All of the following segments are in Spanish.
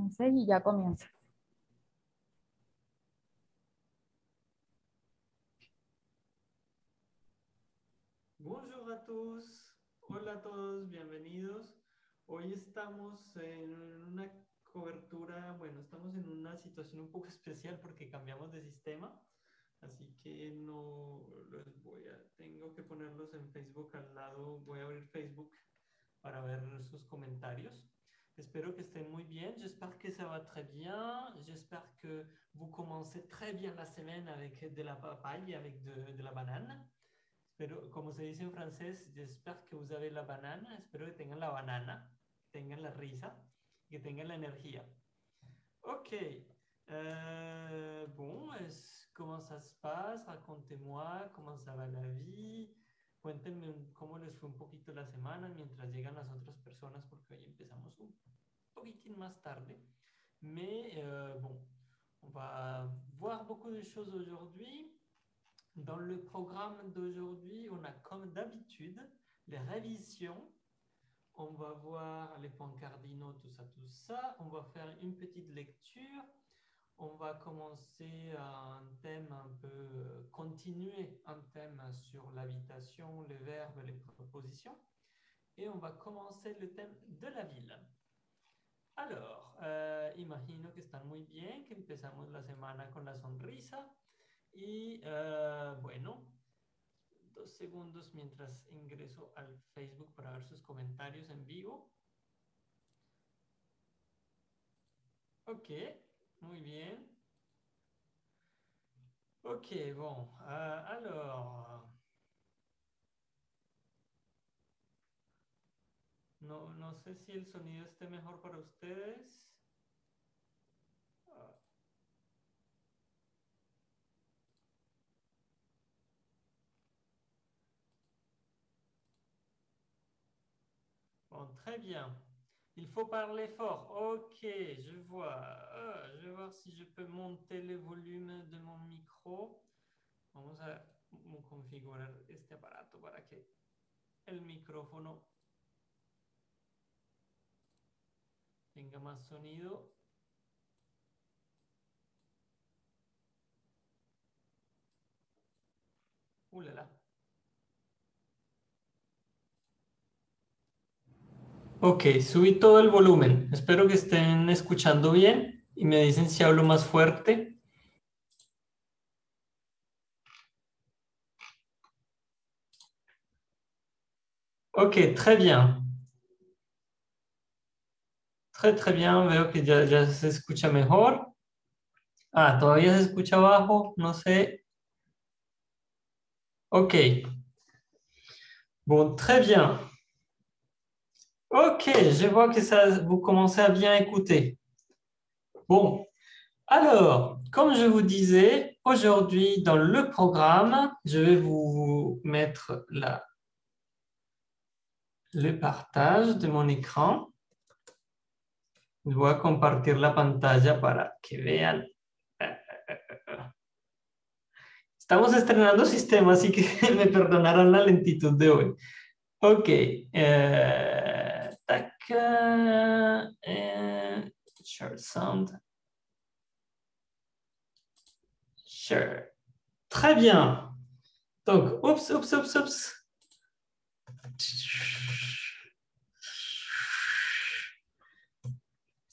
Entonces, y ya comienza. Bonjour a todos, hola a todos, bienvenidos. Hoy estamos en una cobertura, bueno, estamos en una situación un poco especial porque cambiamos de sistema, así que no los voy a, tengo que ponerlos en Facebook al lado, voy a abrir Facebook para ver sus comentarios. Espero que muy bien, j'espère que ça va très bien, j'espère que vous commencez très bien la semaine avec de la papaye, avec de, la banane. Pero como se dice en francés, j'espère que vous avez la banane, espero que tengan la banana, que tengan la risa, que tengan la energía. Ok. Euh, bon, comment ça se passe? Racontez-moi comment ça va la vie? Cuéntenme cómo les fue un poquito la semana mientras llegan las otras personas, porque hoy empezamos un poquitín más tarde. Mais euh, bon, on va voir beaucoup de choses aujourd'hui. Dans le programme d'aujourd'hui, on a comme d'habitude les révisions. On va voir les points cardinaux, tout ça, tout ça. On va faire une petite lecture. On va commencer un thème un peu, euh, continuer un thème sur l'habitation, les verbes, les propositions. Et on va commencer le thème de la ville. Alors, euh, imagino que están muy bien, que empezamos la semana con la sonrisa. Y uh, bueno, dos segundos mientras ingreso al Facebook para ver sus comentarios en vivo. Ok, muy bien. Ok, bon, uh, alors... No, no sé si el sonido esté mejor para ustedes. Bon, très bien. Il faut parler fort. Ok, je vois. Ah, je vais voir si je peux monter le volume de mon micro. Vamos a configurar este aparato para que el micrófono tenga más sonido. ¡Ulala! Ok, subí todo el volumen. Espero que estén escuchando bien y me dicen si hablo más fuerte. Ok, très bien. Très, très bien. Veo que ya, ya se escucha mejor. Ah, todavía se escucha bajo. No sé. Ok. Bon, très bien. Ok, je vois que ça, vous commencez à bien écouter. Bon, alors, comme je vous disais, aujourd'hui dans le programme, je vais vous mettre le partage de mon écran. Je vais compartir la pantalla para que vean. Estamos estrenando sistema, así que me perdonarán la lentitud de hoy. Ok. Eh, Eh, share sound. Très bien. Donc, oups, oups, oups, oups.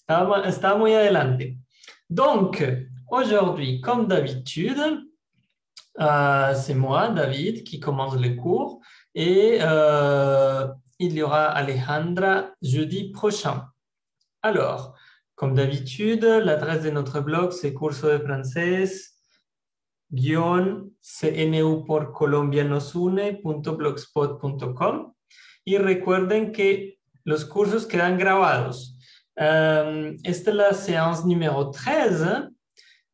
Adelante. Donc, aujourd'hui, comme d'habitude, euh, c'est moi, David, qui commence le cours. Et euh, il y aura Alejandra jeudi prochain. Alors, comme d'habitude, l'adresse de notre blog, c'est curso de francés cnu por colombianosune.blogspot.com y recuerden que los cursos quedan grabados. Um, esta es la séance número 13,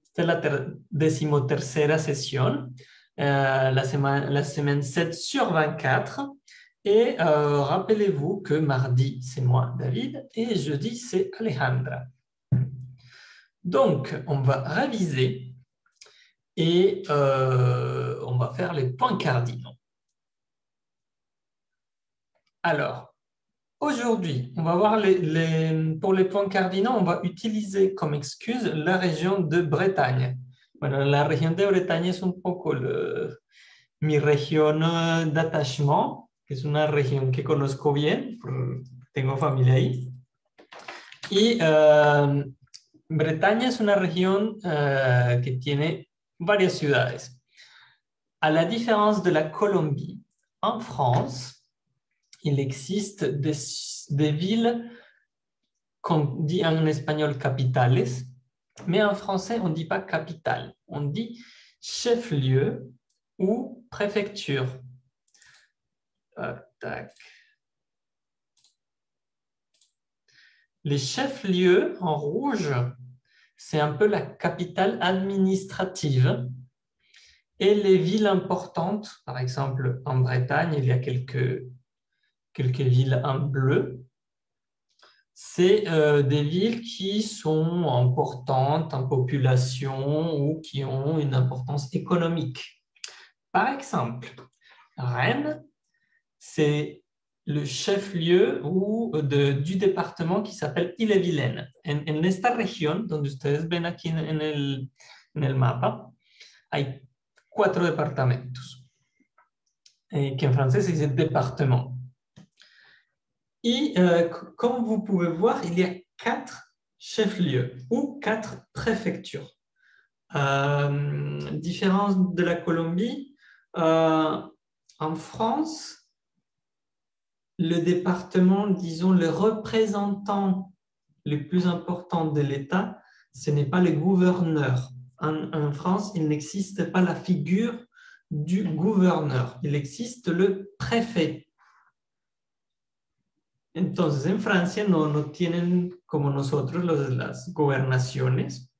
esta es la decimotercera sesión. Euh, la, la semaine 7 sur 24. Et euh, rappelez-vous que mardi, c'est moi, David, et jeudi, c'est Alejandra. Donc, on va réviser et euh, on va faire les points cardinaux. Alors, Aujourd'hui, on va voir les, pour les points cardinaux, on va utiliser comme excuse la région de Bretagne. La región de Bretagne es un poco le, mi región d'attachement, que es una región que conozco bien, tengo familia ahí. Y uh, Bretaña es una región uh, que tiene varias ciudades. À la différence de la Colombie, en France, il existe des, des villes qu'on dit en espagnol capitales, mais en français, on ne dit pas capitale, on dit chef-lieu ou préfecture. Les chefs-lieux en rouge, c'est un peu la capitale administrative. Et les villes importantes, par exemple en Bretagne, il y a quelques quelques villes en bleu, c'est euh, des villes qui sont importantes en population ou qui ont une importance économique. Par exemple, Rennes, c'est le chef-lieu du département qui s'appelle Ille-et-Vilaine. En, en, esta región, donde ustedes ven aquí en el, en el mapa, hay cuatro departamentos, eh, que en francés se département. Et euh, comme vous pouvez voir, il y a quatre chefs-lieux ou quatre préfectures. Euh, différence de la Colombie, euh, en France, le département, disons, le représentant le plus important de l'État, ce n'est pas le gouverneur. en, France, il n'existe pas la figure du gouverneur. Il existe le préfet. Entonces, en Francia no, no tienen como nosotros los, las gobernaciones,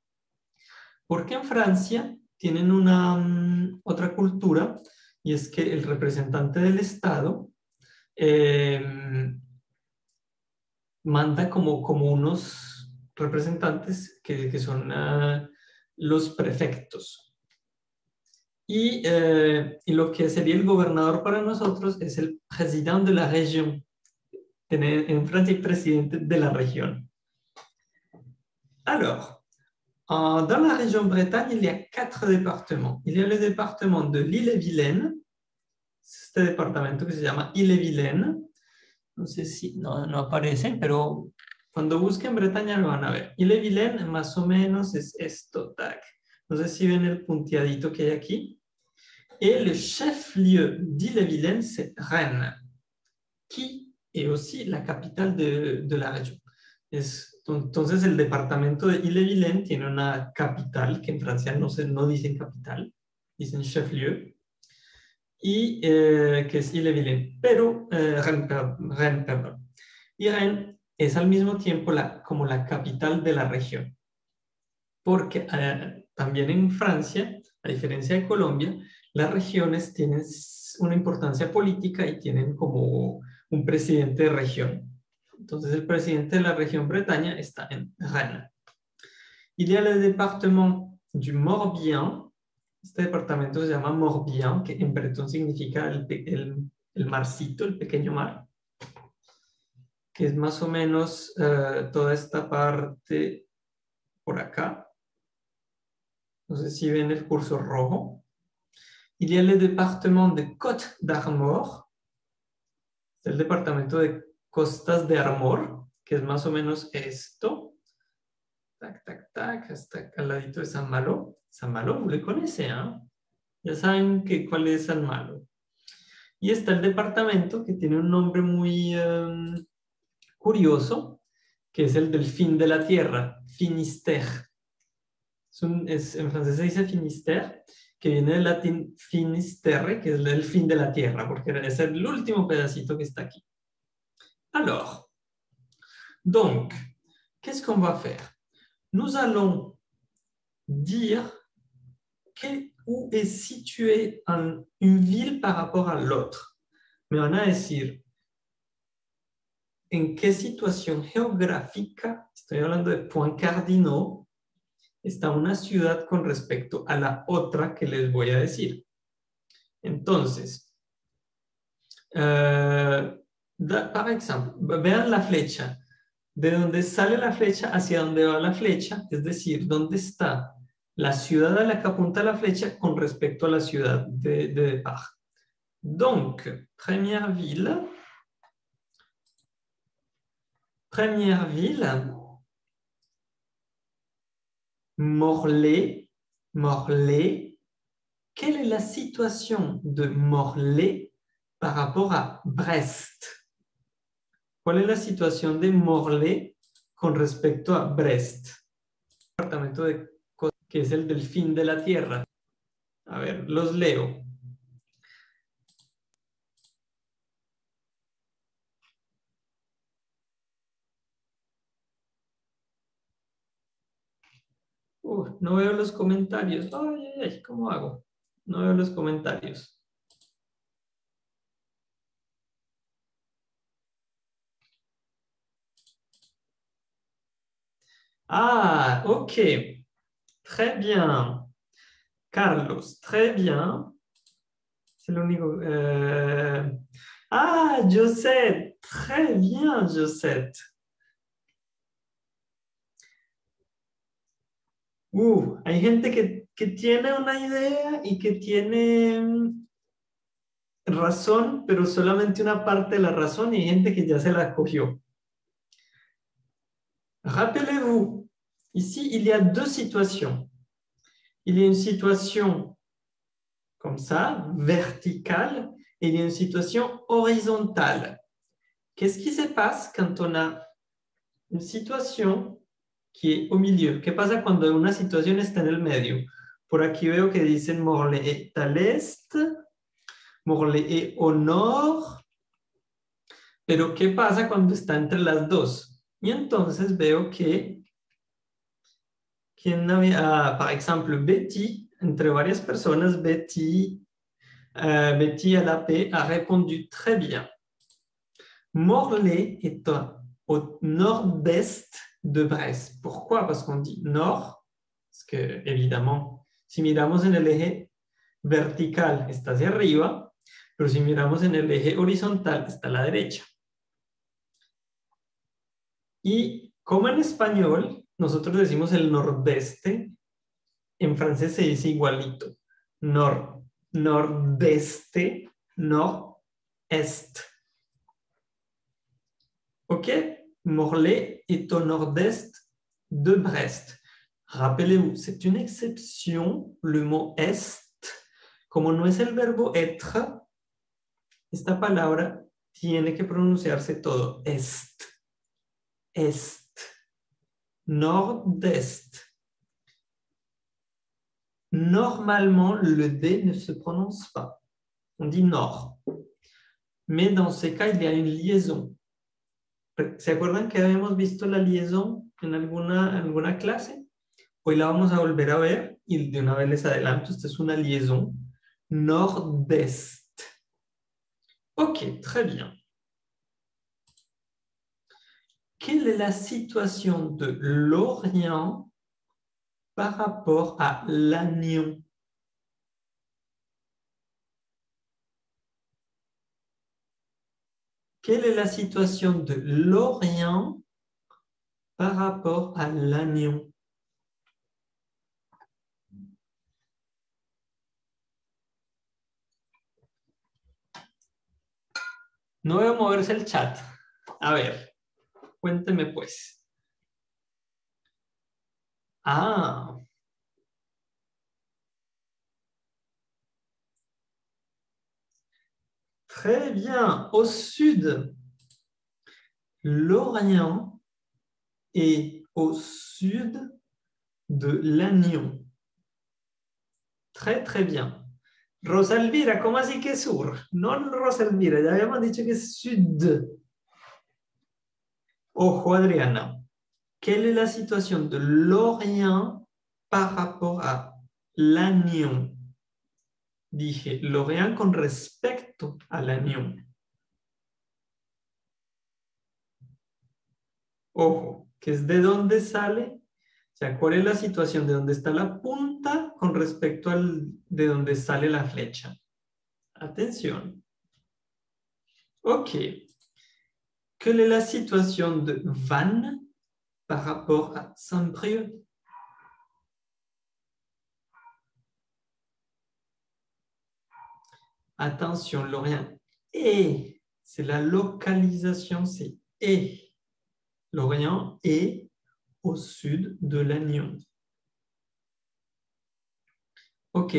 porque en Francia tienen una um, otra cultura y es que el representante del Estado eh, manda como, como unos representantes que, que son uh, los prefectos. Y, eh, y, lo que sería el gobernador para nosotros es el presidente de la región. en Francia président de la région. Alors, dans la région Bretagne, il y a quatre départements. Il y a le département de l'île-et-Vilaine, este departamento que se llama Ille-et-Vilaine. No sé si no, no aparecen, pero cuando busquen Bretaña lo van a ver. Ille-et-Vilaine más o menos es esto, tac. No sé si ven el punteadito que hay aquí. Et le chef-lieu d'Ille-et-Vilaine, c'est Rennes, qui y aussi la capital de, de la región. Es, entonces, el departamento de Ille-et-Vilaine tiene una capital, que en Francia no, se, no dicen capital, dicen chef-lieu, y eh, que es Ille-et-Vilaine, pero eh, Rennes, perdón. Y Rennes es al mismo tiempo la, como la capital de la región, porque eh, también en Francia, a diferencia de Colombia, las regiones tienen una importancia política y tienen como un presidente de región. Entonces, el presidente de la región Bretaña está en Rennes. Il y a le département du Morbihan. Este departamento se llama Morbihan, que en bretón significa el, el, el marcito, el pequeño mar, que es más o menos uh, toda esta parte por acá. No sé si ven el cursor rojo. Il y a le département de Côte d'Armor, el departamento de Costas de Armor, que es más o menos esto. Tac, tac, tac, hasta al ladito de San Malo. San Malo, le conoce, ¿ah? Ya saben que, cuál es San Malo. Y está el departamento que tiene un nombre muy em, curioso, que es el del fin de la tierra, Finisterre. Es en francés se dice Finisterre, que viene del latín finisterre, que es el fin de la tierra, porque es el último pedacito que está aquí. Alors, donc, qu'est-ce qu'on va faire Nous allons dire où est située une ville par rapport à l'autre. Mais on a decir en qué situación geográfica, estoy hablando de points cardinaux, está una ciudad con respecto a la otra que les voy a decir. Entonces, uh, par ejemplo, vean la flecha. De donde sale la flecha hacia donde va la flecha, es decir, dónde está la ciudad a la que la flecha con respecto a la ciudad de, de départ. Donc, première ville, première ville, Morlaix, Morlaix. Quelle est la situation de Morlaix par rapport à Brest? ¿Cuál es la situación de Morlaix con respecto a Brest? Departamento de que es el del fin de la tierra. A ver, los leo. no veo los comentarios. Ay, ay, ay, ¿cómo hago? No veo los comentarios. Ah, ok. Très bien. Carlos, très bien. C'est l'unico. Euh... Ah, Josette, très bien, Josette. Uh, hay gente que, que tiene una idea y que tiene mm, razón, pero solamente una parte de la razón y hay gente que ya se la cogió. Rappelez-vous, ici, il y a deux situations. Il y a une situation comme ça, verticale, et il y a une situation horizontale. Qu'est-ce qui se passe quand on a une situation qui est au milieu? ¿Qué pasa cuando una situación está en el medio? Por aquí veo que dicen Morlaix est à l'est, Morlaix est au nord, pero ¿qué pasa cuando está entre las dos? Y entonces veo que, ¿quién había? Ah, por ejemplo, Betty, entre varias personas, Betty, uh, Betty Alapé a répondu très bien. Morlaix est au nord-est de Brest. Pourquoi? Parce qu'on dit nord, parce que évidemment, si miramos en el eje vertical, está hacia arriba, pero si miramos en el eje horizontal, está a la derecha. Y como en español nosotros decimos el nordeste, en francés se dice igualito. Nord, nordeste, nord-est. OK Morlaix est au nord-est de Brest. Rappelez-vous, c'est une exception, le mot est. Como no es el verbo être, esta palabra tiene que pronunciarse todo, est est, nord-est. Normalement, le D ne se prononce pas. On dit nord. Mais dans ces cas, il y a une liaison. ¿Se acuerdan que habíamos visto la liaison en alguna, alguna clase? Hoy la vamos a volver a ver y de una vez les adelanto, esta es una liaison nord-est. Ok, très bien. Quelle est la situation de l'Orient par rapport à l'Agnon? Quelle est la situation de l'Orient par rapport à l'Agnon? No voy a moverse el chat. A ver. Cuénteme pues. Ah. Très bien. Au sud, l'Orient est au sud de l'Agnon. Très, très bien. Rosalvira, ¿cómo así que sur? No Rosalvira, ya habíamos dicho que sud. Ojo, Adriana. Quelle est la situation de l'Orient par rapport à l'Agnon Dije, l'Orient con respecto a l'Agnon. Ojo, que es de dónde sale. O sea, ¿cuál es la situación de dónde está la punta con respecto al de dónde sale la flecha? Atención. Ok. Quelle est la situation de Vannes par rapport à Saint-Brieuc Attention, Lorient. Et, c'est la localisation, c'est et. Lorient est au sud de l'Agnon. OK.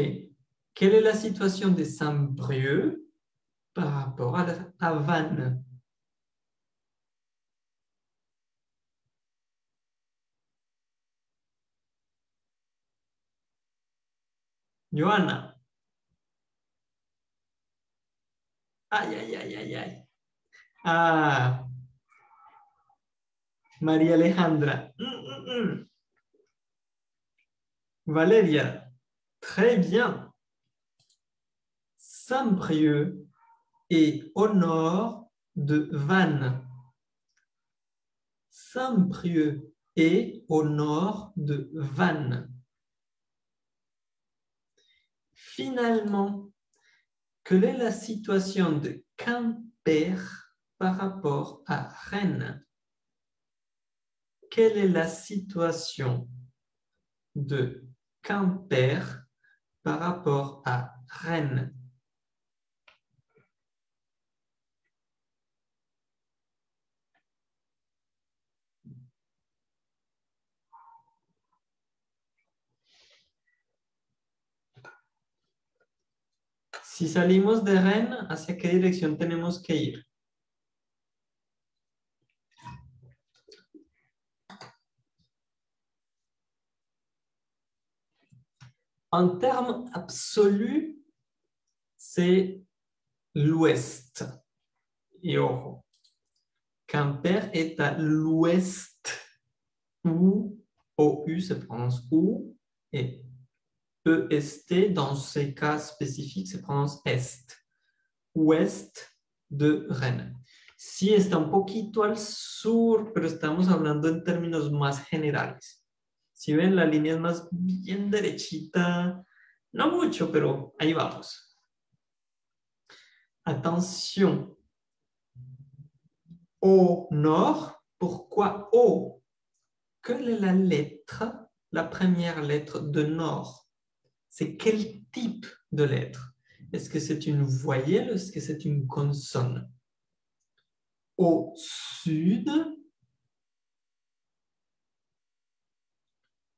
Quelle est la situation de Saint-Brieuc par rapport à, à Vannes Johanna. Ay, ay, ay, ay, ay. Ah. María Alejandra. Mm, mm, mm. Valeria. Très bien. Saint-Brieuc est au nord de Vannes. Saint-Brieuc est au nord de Vannes. Finalement, quelle est la situation de Quimper par rapport à Rennes? Quelle est la situation de Quimper par rapport à Rennes? Si salimos de Rennes, ¿hacia qué dirección tenemos que ir? En termes absolus, c'est l'ouest. Et ojo, Quimper est à l'ouest ou OU se prononce OU et EST, dans ces cas spécifiques, se prononce est. Ouest de Rennes. Sí está un poquito al sur, pero estamos hablando en términos más generales. Si ven, la línea es más bien derechita, no mucho, pero ahí vamos. Attention. Au nord, pourquoi au Quelle est la lettre, la première lettre de nord? C'est quel type de lettre? Est-ce que c'est une voyelle? Est-ce que c'est une consonne? Au sud,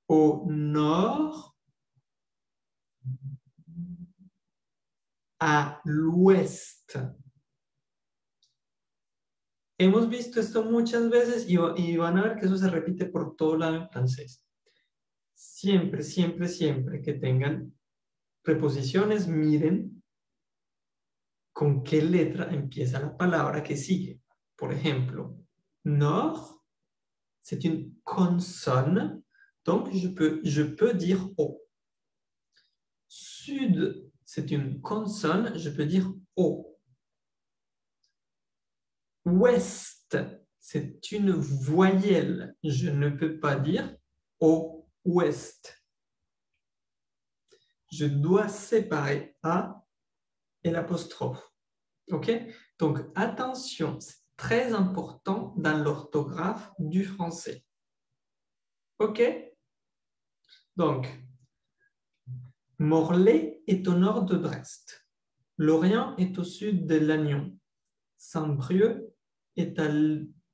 au nord, à l'ouest. Hemos visto esto muchas veces y, y, van a ver que eso se repite por todo lado en francés. Siempre, siempre, siempre que tengan preposiciones, miren con qué letra empieza la palabra que sigue. Por ejemplo, nord, c'est une consonne Donc, je peux, je peux dire O. Sud, c'est une consonne, je peux dire O. Ouest, c'est une voyelle, je ne peux pas dire O ouest. Je dois séparer A et l'apostrophe. OK? Donc, attention, c'est très important dans l'orthographe du français. OK? Donc, Morlaix est au nord de Brest. Lorient est au sud de Lannion. Saint-Brieuc est,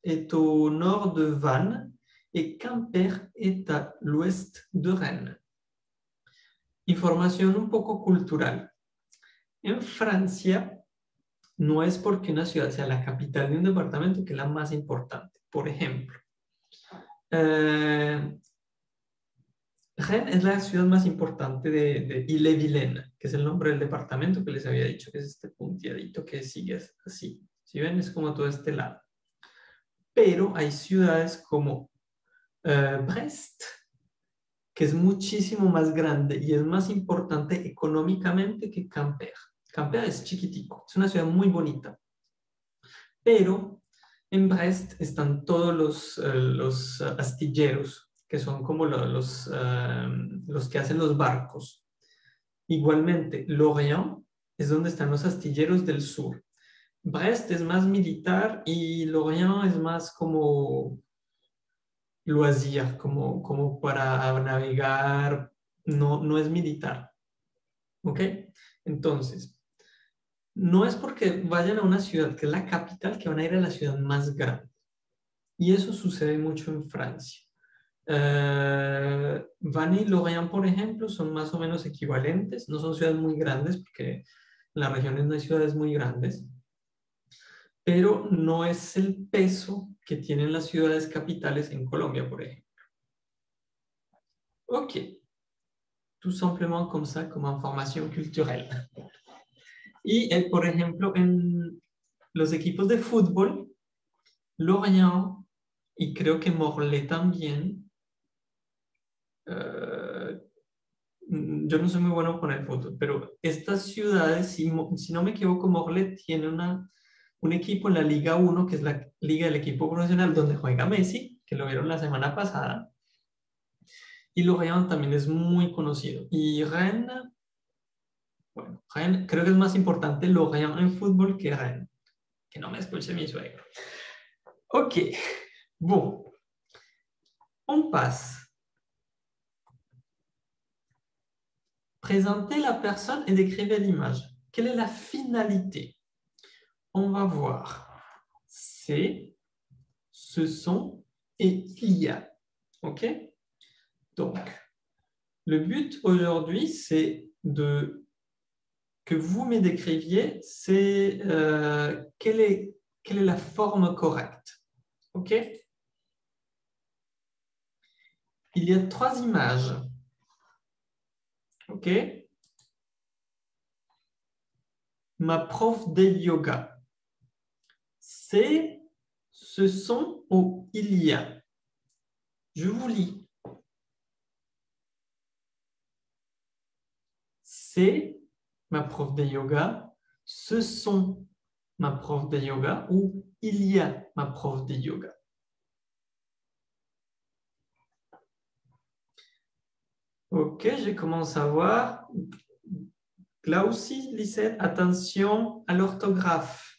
est, au nord de Vannes et Quimper est à l'ouest de Rennes. Información un poco cultural. En Francia, no es porque una ciudad sea la capital de un departamento que es la más importante. Por ejemplo, eh, Rennes es la ciudad más importante de, de Ille-Vilaine, que es el nombre del departamento que les había dicho, que es este punteadito que sigue así. Si ven, es como todo este lado. Pero hay ciudades como uh, Brest, que es muchísimo más grande y es más importante económicamente que Quimper. Quimper es chiquitico, es una ciudad muy bonita. Pero en Brest están todos los, uh, los astilleros que son como los, uh, los que hacen los barcos. Igualmente, Lorient es donde están los astilleros del sur. Brest es más militar y Lorient es más como loisir, como, como para navegar, no, no es militar. ¿Ok? Entonces, no es porque vayan a una ciudad que es la capital que van a ir a la ciudad más grande. Y eso sucede mucho en Francia. Uh, Vannes y Lorient, por ejemplo, son más o menos equivalentes. No son ciudades muy grandes porque en las regiones no hay ciudades muy grandes. Pero no es el peso que tienen las ciudades capitales en Colombia, por ejemplo. Ok. Tout simplement comme ça, comme information culturelle. Y, eh, por ejemplo, en los equipos de fútbol, Lorient y creo que Morlaix también. Uh, yo no soy muy bueno con el fútbol, pero estas ciudades, si, si no me equivoco, Morlaix tiene una, un equipo en la Liga 1, que es la liga del equipo profesional donde juega Messi, que lo vieron la semana pasada. Y Lorient también es muy conocido. Y Rennes, bueno, creo que es más importante Lorient en fútbol que Rennes. Que no me escuche mi suegro. Ok, bon. On passe. Présenter la personne et décrire l'image. Quelle est la finalité On va voir. C'est, ce sont et il y a. OK? Donc, le but aujourd'hui, c'est de que vous me décriviez, c'est euh, quelle, est, quelle est la forme correcte? OK? Il y a trois images. OK? Ma prof de yoga. C'est, ce sont ou il y a. Je vous lis. C'est ma prof de yoga. Ce sont ma prof de yoga ou il y a ma prof de yoga. Ok, je commence à voir. Là aussi, Lisette, attention à l'orthographe.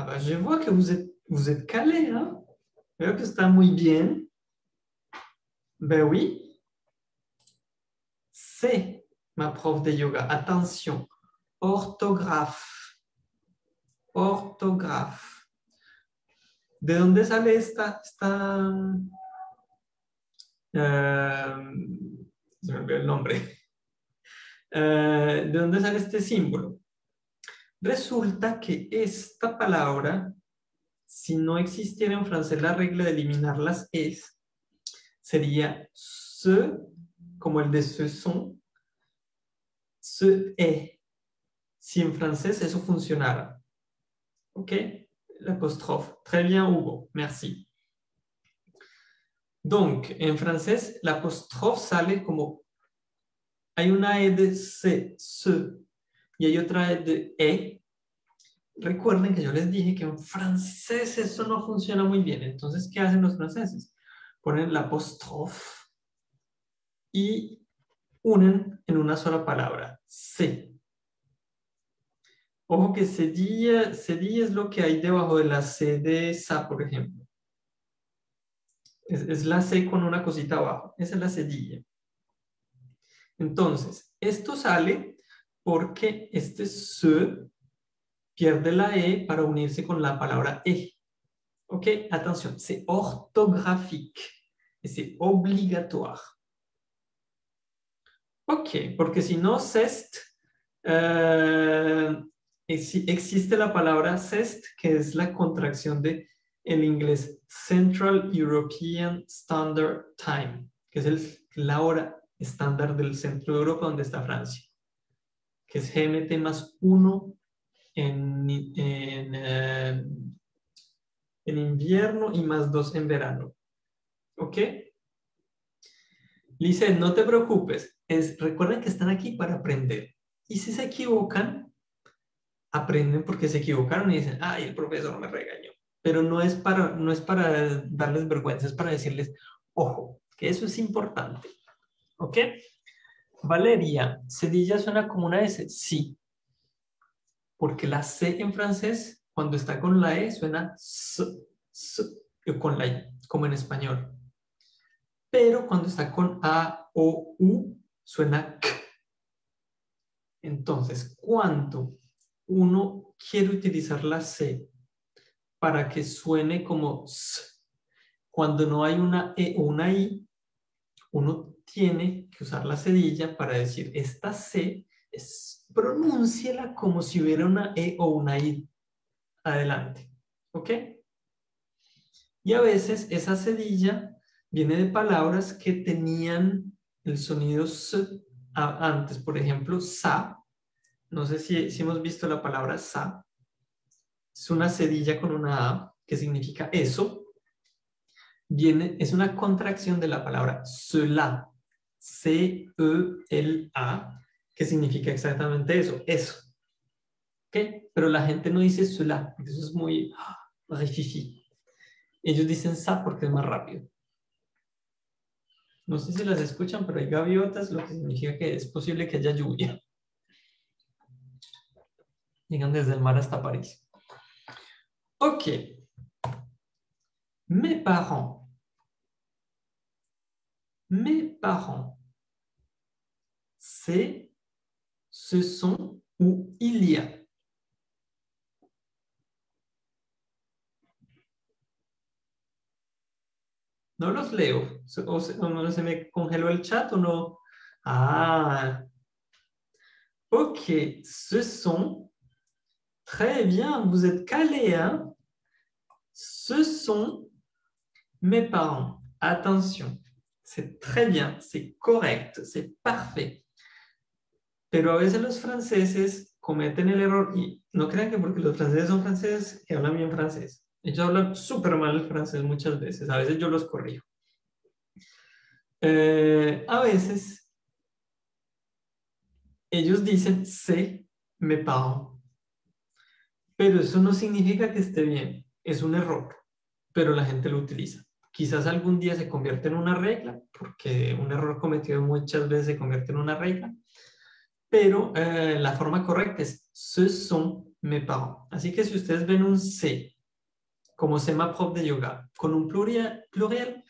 Ah bah, je vois que vous êtes, vous êtes calé, hein? Veo que está muy bien. Ben oui. C'est ma prof de yoga. Attention, orthographe. Orthographe. ¿De dónde sale esta, esta me olvidó el nombre? Uh, ¿De dónde sale este símbolo? Resulta que esta palabra, si no existiera en francés la regla de eliminar las es, sería ce, como el de ce son, ce est. Si en francés eso funcionara. ¿Ok? L'apostrophe. Très bien, Hugo. Merci. Donc, en francés, l'apostrophe sale como. Hay una E de C, ce, y hay otra de E. Recuerden que yo les dije que en francés eso no funciona muy bien. Entonces, ¿qué hacen los franceses? Ponen la apostrophe y unen en una sola palabra, C. Ojo que cedilla es lo que hay debajo de la C de sa, por ejemplo. Es, es, la C con una cosita abajo. Esa es la cedilla. Entonces, esto sale porque este se pierde la E para unirse con la palabra E. Ok, atención, c'est orthographique et c'est obligatoire. Ok, porque si no, cest, uh, existe la palabra CEST, que es la contracción de en inglés Central European Standard Time, que es el, la hora estándar del centro de Europa donde está Francia, que es GMT más 1 en, en, eh, en invierno y más 2 en verano. ¿Ok? Lice, no te preocupes, es, recuerden que están aquí para aprender. Y si se equivocan, aprenden porque se equivocaron y dicen, ay, el profesor me regañó. Pero no es para, no es para darles vergüenza, es para decirles, ojo, que eso es importante. ¿Ok? Valeria, cedilla suena como una S. Sí. Porque la C en francés, cuando está con la E, suena S, S, con la I, como en español. Pero cuando está con A o U, suena K. Entonces, cuando uno quiere utilizar la C para que suene como S, cuando no hay una E o una I, uno tiene que usar la cedilla para decir esta C, es, pronúnciela como si hubiera una E o una I adelante. ¿Ok? Y a veces esa cedilla viene de palabras que tenían el sonido S antes. Por ejemplo, sa. No sé si, si hemos visto la palabra sa. Es una cedilla con una A que significa eso. Viene, es una contracción de la palabra cela. C-E-L-A, que significa exactamente eso, eso. ¿Ok? Pero la gente no dice cela, eso es muy ah, Ellos dicen sa porque es más rápido. No sé si las escuchan, pero hay gaviotas, lo que significa que es posible que haya lluvia. Llegan desde el mar hasta París. Ok. Mes parents. Mes parents. C'est, ce sont ou il y a. No los leo. O, se, no se me congeló el chat o no? Ah. Ok. Ce sont. Très bien. Vous êtes calés, hein? Ce sont mes parents. Attention. C'est très bien. C'est correct. C'est parfait. Pero a veces los franceses cometen el error y no crean que porque los franceses son franceses que hablan bien francés. Ellos hablan súper mal el francés muchas veces, a veces yo los corrijo. Eh, a veces ellos dicen sé me pago, pero eso no significa que esté bien, es un error, pero la gente lo utiliza. Quizás algún día se convierte en una regla, porque un error cometido muchas veces se convierte en una regla, pero eh, la forma correcta es ce sont mes parents. Así que si ustedes ven un C como SEMA Prof de yoga, con un plurial, plurial,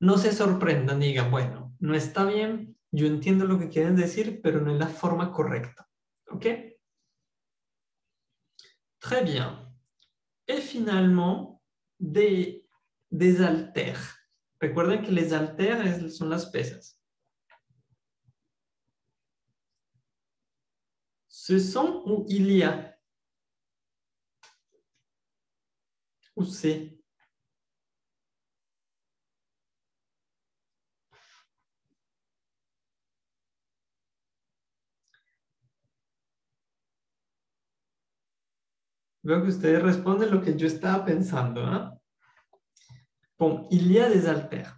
no se sorprendan, digan, bueno, no está bien, yo entiendo lo que quieren decir, pero no es la forma correcta. ¿Ok? Très bien. Et finalement, des, des haltères. Recuerden que les haltères son las pesas. Ce sont ou il y a Ou C. Veo que ustedes responden lo que yo estaba pensando. ¿ah? Il y a des haltères.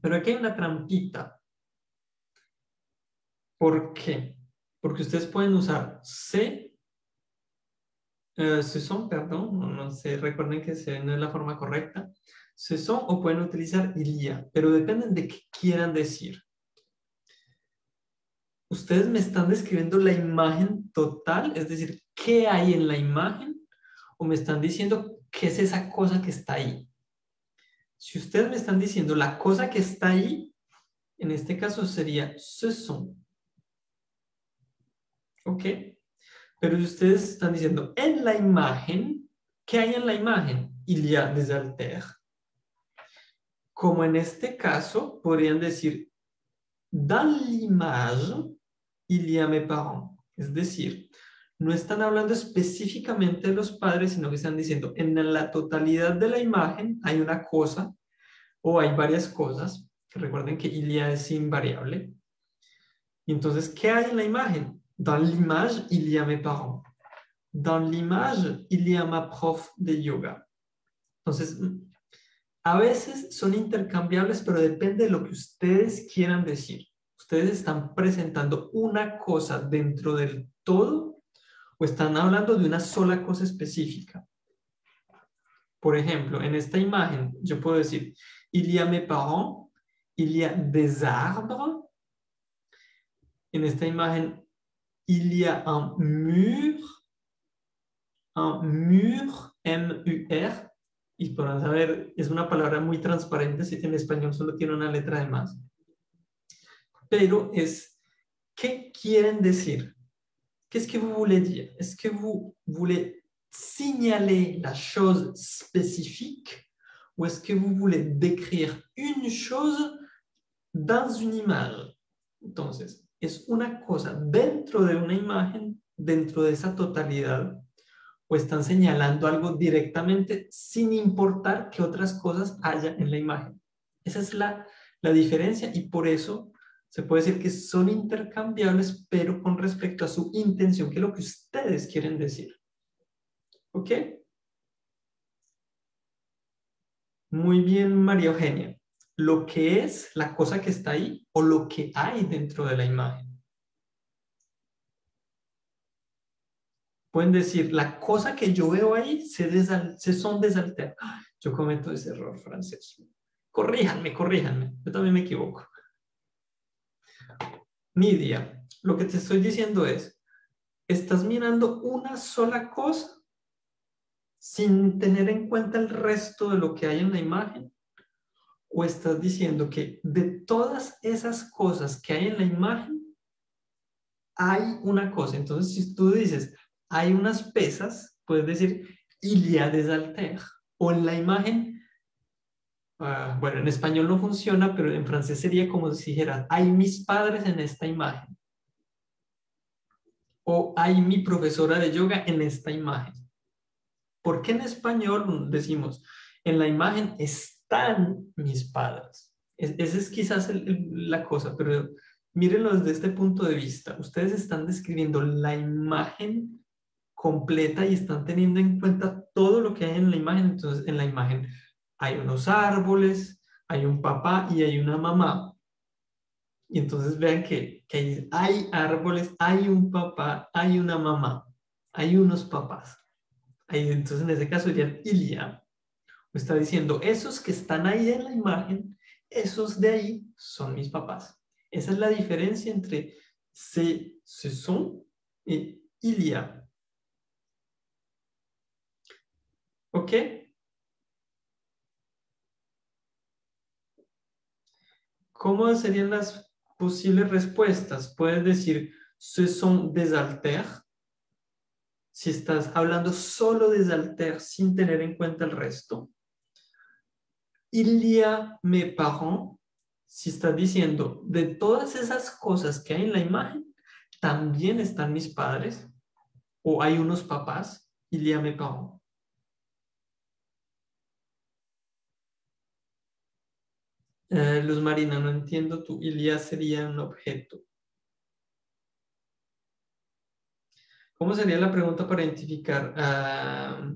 Pero aquí hay una trampita. ¿Por qué? Porque ustedes pueden usar C eh, sont, perdón, no, sé, recuerden que no es la forma correcta. Ce sont o pueden utilizar il y a, pero dependen de qué quieran decir. Ustedes me están describiendo la imagen total, es decir, qué hay en la imagen, o me están diciendo qué es esa cosa que está ahí. Si ustedes me están diciendo la cosa que está ahí, en este caso sería ce sont. ¿Ok? Pero ustedes están diciendo, en la imagen, ¿qué hay en la imagen? Il y a des. Como en este caso, podrían decir, dans l'image, il y a mes parents. Es decir, no están hablando específicamente de los padres, sino que están diciendo, en la totalidad de la imagen hay una cosa o hay varias cosas. Recuerden que il y a es invariable. Entonces, ¿qué hay en la imagen? Dans l'image, il y a mes parents. Dans l'image, il y a ma prof de yoga. Entonces, a veces son intercambiables, pero depende de lo que ustedes quieran decir. Ustedes están presentando una cosa dentro del todo o están hablando de una sola cosa específica. Por ejemplo, en esta imagen yo puedo decir, il y a mes parents, il y a des arbres, En esta imagen, il y a un mur, un mur, M-U-R, y podrán saber, es una palabra muy transparente, si en español solo tiene una letra de más. Pero es, ¿qué quieren decir? Qu'est-ce que vous voulez dire Est-ce que vous voulez signaler la chose spécifique ou est-ce que vous voulez décrire une chose dans une image? Entonces, es una cosa dentro de una imagen, dentro de esa totalidad, o están señalando algo directamente sin importar que otras cosas haya en la imagen. Esa es la, la diferencia y por eso se puede decir que son intercambiables, pero con respecto a su intención, que es lo que ustedes quieren decir. ¿Ok? Muy bien, María Eugenia. Lo que es la cosa que está ahí o lo que hay dentro de la imagen. Pueden decir, la cosa que yo veo ahí se, son desalteradas. Yo cometo ese error francés. Corríjanme, corríjanme. Yo también me equivoco. Nidia, lo que te estoy diciendo es, estás mirando una sola cosa sin tener en cuenta el resto de lo que hay en la imagen? ¿O estás diciendo que de todas esas cosas que hay en la imagen, hay una cosa? Entonces, si tú dices, hay unas pesas, puedes decir, il y. O en la imagen Ah, bueno, en español no funciona, pero en francés sería como si dijeras, hay mis padres en esta imagen. O hay mi profesora de yoga en esta imagen. ¿Por qué en español decimos, en la imagen están mis padres? esa es quizás la cosa, pero mírenlo desde este punto de vista. Ustedes están describiendo la imagen completa y están teniendo en cuenta todo lo que hay en la imagen. Entonces, en la imagen hay unos árboles, hay un papá y hay una mamá. Y entonces vean que, hay árboles, hay un papá, hay una mamá, hay unos papás. Ahí, entonces en ese caso sería Ilia. Está diciendo, esos que están ahí en la imagen, esos de ahí son mis papás. Esa es la diferencia entre se, se son y Ilia. ¿Ok? ¿Cómo serían las posibles respuestas? Puedes decir, ce sont des. Si estás hablando solo des sin tener en cuenta el resto. Il y a. Si estás diciendo, de todas esas cosas que hay en la imagen, también están mis padres. O hay unos papás. Il y a mes parents. Eh, Luz Marina, no entiendo, tu Ilia sería un objeto. ¿Cómo sería la pregunta para identificar? Ah,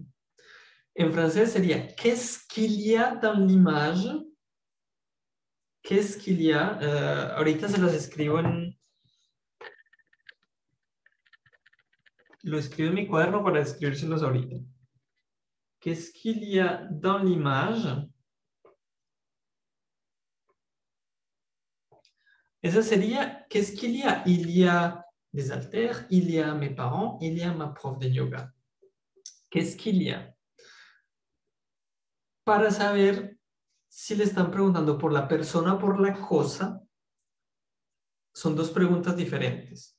en francés sería ¿Qu'est-ce qu'il y a dans l'image? ¿Qu'est-ce qu'il y a? Eh, ahorita se los escribo en... Lo escribo en mi cuaderno para escribírselos ahorita. ¿Qu'est-ce qu'il y a dans l'image? Esa sería, qu'est-ce qu'il y a Il y a des haltères, il y a mes parents, il y a ma prof de yoga. Qu'est-ce qu'il y a? Para saber si le están preguntando por la persona o por la cosa, son dos preguntas diferentes.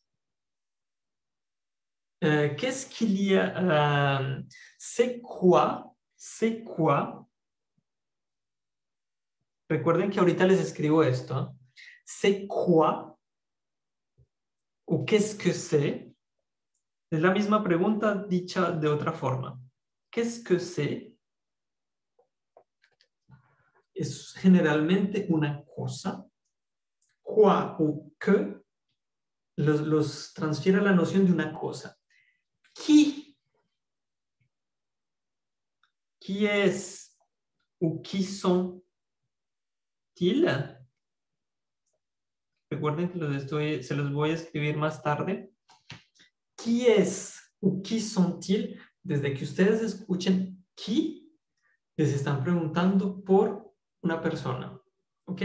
Euh, qu'est-ce qu'il y a euh, quoi C'est quoi Recuerden que ahorita les escribo esto. C'est quoi o qu'est-ce que c'est Es la misma pregunta dicha de otra forma. ¿Qué es que c'est? Es generalmente una cosa. Quoi o que los, los transfiere la noción de una cosa. ¿Qui? ¿Qui es o qui sont-ils? Recuerden que los estoy, se los voy a escribir más tarde. ¿Qui es o qui sont-ils? Desde que ustedes escuchen qui, les están preguntando por una persona. ¿Ok?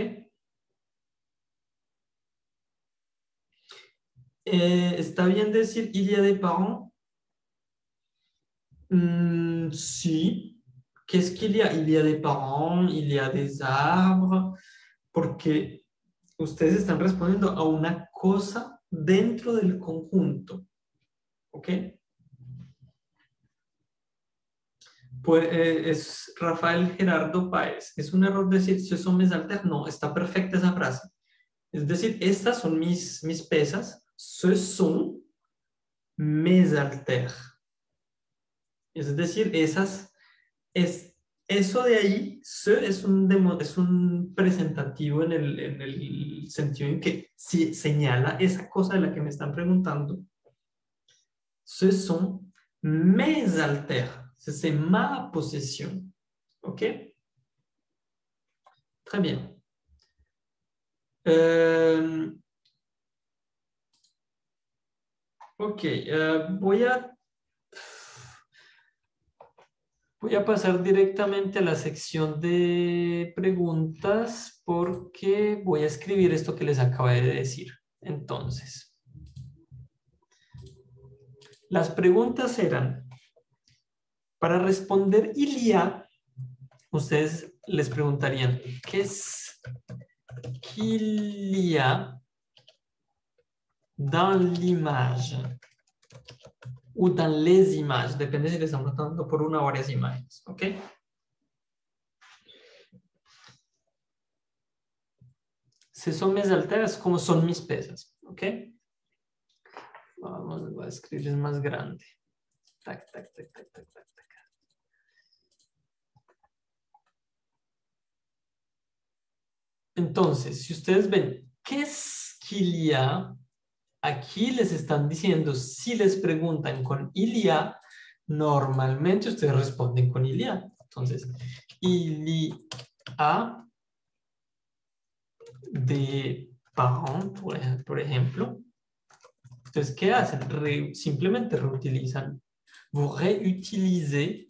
Eh, ¿Está bien decir il y a des parents? Mm, sí. Qu'est-ce qu'il y a? Il y a des parents, il y a des arbres, porque ustedes están respondiendo a una cosa dentro del conjunto. ¿Ok? Pues eh, es Rafael Gerardo Páez. ¿Es un error decir ce sont mes haltères? No, está perfecta esa frase. Es decir, estas son mis, mis pesas. Ce sont mes haltères. Es decir, esas, es, eso de ahí, ce es un, demo, es un presentativo en el, en el sentido en que si señala esa cosa de la que me están preguntando. Ce sont mes haltères. C'est ma possession. OK Très bien. Euh, ok, uh, voy a voy a pasar directamente a la sección de preguntas porque voy a escribir esto que les acabé de decir. Entonces, las preguntas eran, para responder Ilia, ustedes les preguntarían, ¿qué es qu'il y a dans l'image dans les images, depende si les estamos tratando por una o varias imágenes, ¿ok? Si son mis alteras, como son mis pesas, ¿ok? Vamos a escribirles más grande. Tac, tac, tac, tac, tac, tac. Entonces, si ustedes ven, ¿qué es Kilia? Aquí les están diciendo, si les preguntan con Ilia, normalmente ustedes responden con Ilia. Entonces, Ilia de parent, por ejemplo. Entonces, ¿qué hacen? simplemente reutilizan. Vous réutilisez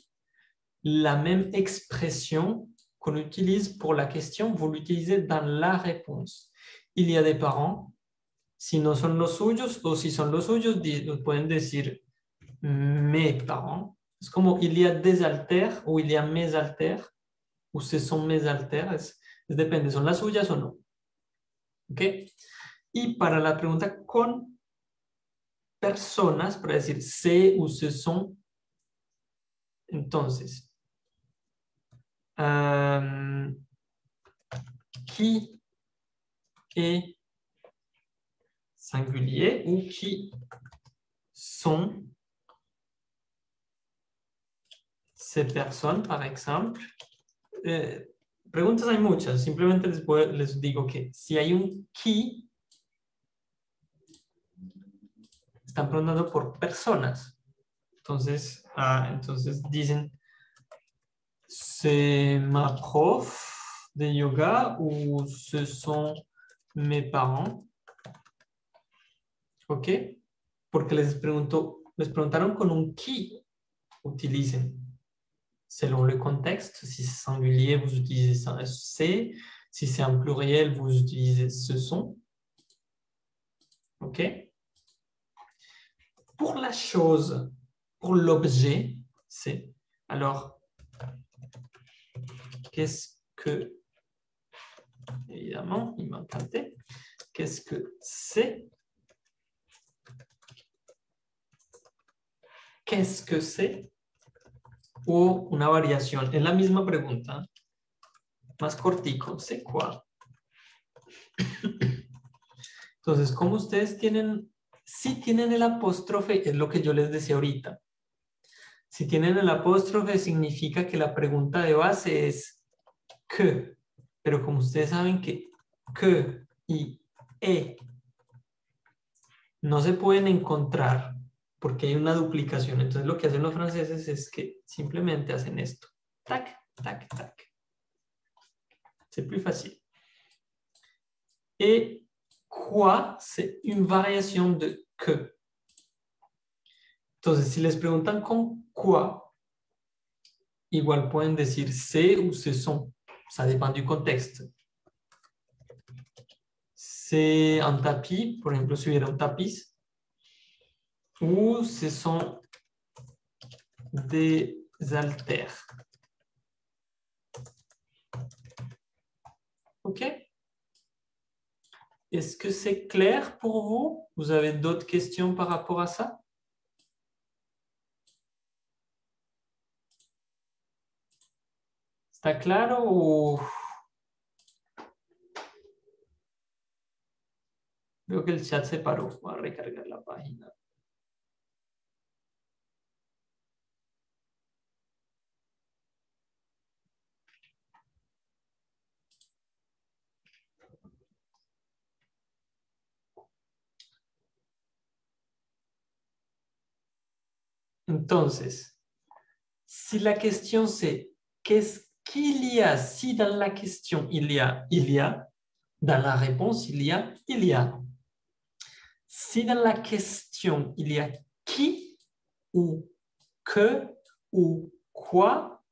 la même expression qu'on utilise pour la question, vous l'utilisez dans la réponse. Il y a des parents, si no son los suyos o si son los suyos, pueden decir mes parents. Es como il y o il y a mes alters o ce sont mes alters. Es, depende, son las suyas o no. ¿Ok? Y para la pregunta con personas, para decir ou ce sont, entonces, euh, qui est ou qui sont ces personnes, par exemple? Eh, preguntas hay muchas, simplemente les, les digo que si hay un qui, están preguntando por personas. Entonces, ah, entonces dicen, c'est ma prof de yoga ou ce sont mes parents? ¿Ok? Porque les pregunto, les preguntaron con un qui utilicen. Selon le contexte, si c'est singulier, vous utilisez c'est. Si c'est un pluriel, vous utilisez ce sont. OK? Pour la chose, pour l'objet, c'est. Alors, qu'est-ce que, évidemment, il m'a qu'est-ce que c'est Qu'est-ce que c'est O una variación. Es la misma pregunta, más cortico, ¿sé cuál? Entonces, como ustedes tienen, si tienen el apóstrofe, es lo que yo les decía ahorita. Si tienen el apóstrofe, significa que la pregunta de base es que, pero como ustedes saben que que y e no se pueden encontrar porque hay una duplicación. Entonces lo que hacen los franceses es que simplemente hacen esto. Tac, tac, tac. C'est plus facile. Et quoi, c'est une variation de que. Entonces, si les preguntan con quoi, igual pueden decir c'est ou ce sont. Ça dépend du contexte. C'est un tapis, por ejemplo, si hubiera un tapiz, ou ce sont des haltères. OK Est-ce que c'est clair pour vous? Vous avez d'autres questions par rapport à ça? ¿Está claro o...? Veo que el chat se paró. Voy a recargar la página. Entonces, si la question c'est qu'est-ce qu'il y a si dans la question il y a, il y a, dans la réponse il y a, il y a. Si dans la question il y a qui ou que ou quoi,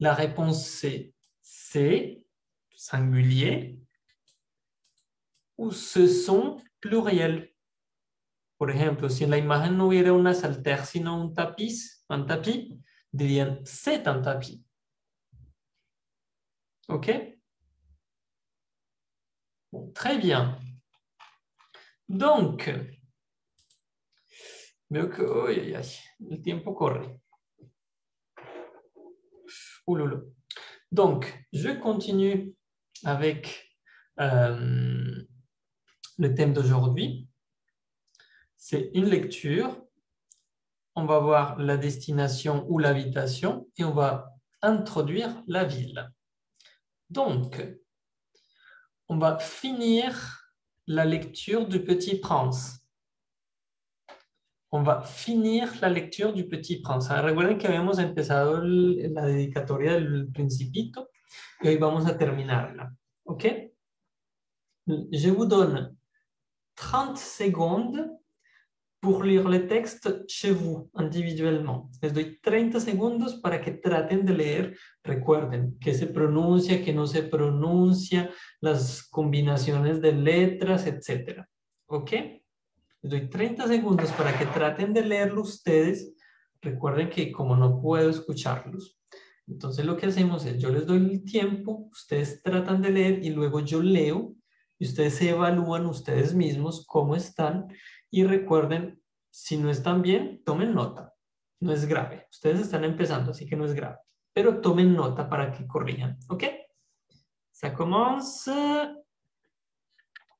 la réponse c'est c'est singulier ou ce sont pluriels. Por ejemplo, si en la imagen no hubiera una salter sino un tapiz, un tapis, dirían c'est un tapis. OK? Très bien. Donc, veo que oh, el tiempo corre. Ouloulou. Donc, je continue avec euh, le thème d'aujourd'hui. C'est une lecture. On va voir la destination ou l'habitation et on va introduire la ville. Donc, on va finir la lecture du Petit Prince. On va finir la lecture du Petit Prince. Ah, recuerden que habíamos empezado la dedicatoria del Principito y hoy vamos a. Je vous donne 30 secondes pour lire le texte chez vous individuellement. Les doy 30 segundos para que traten de leer. Recuerden que se pronuncia, que no se pronuncia, las combinaciones de letras, etc. ¿Ok? Les doy 30 segundos para que traten de leerlo ustedes. Recuerden que como no puedo escucharlos, entonces lo que hacemos es yo les doy el tiempo, ustedes tratan de leer y luego yo leo y ustedes se evalúan ustedes mismos cómo están y recuerden, si no están bien, tomen nota. No es grave. Ustedes están empezando, así que no es grave. Pero tomen nota para que corrijan. ¿Ok?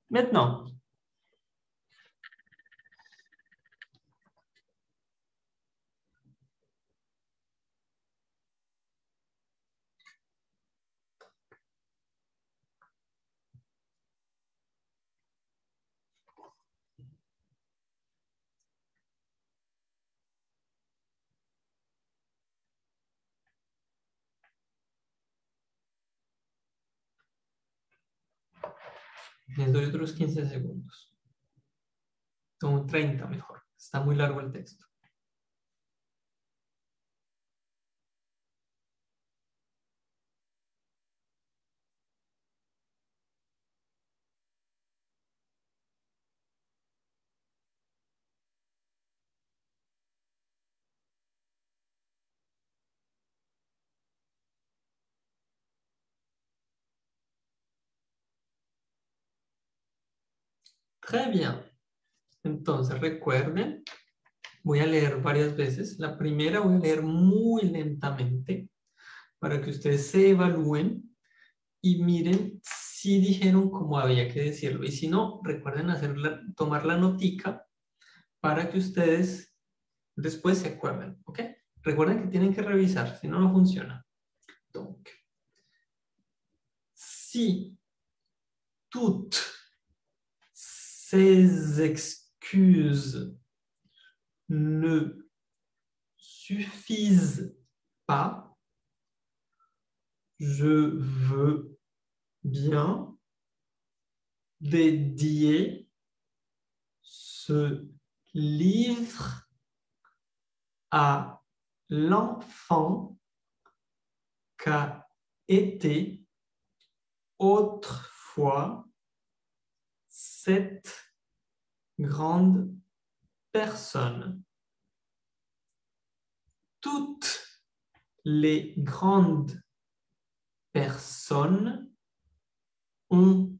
Maintenant. Les doy otros 15 segundos. Como 30 mejor. Está muy largo el texto. Très bien. Entonces, recuerden, voy a leer varias veces. La primera voy a leer muy lentamente para que ustedes se evalúen y miren si dijeron como había que decirlo. Y si no, recuerden hacerla, tomar la notica para que ustedes después se acuerden. ¿Ok? Recuerden que tienen que revisar, si no, no funciona. Si toutes ces excuses ne suffisent pas, je veux bien dédier ce livre à l'enfant qu'a été autrefois cette grande personnes. Toutes les grandes personnes ont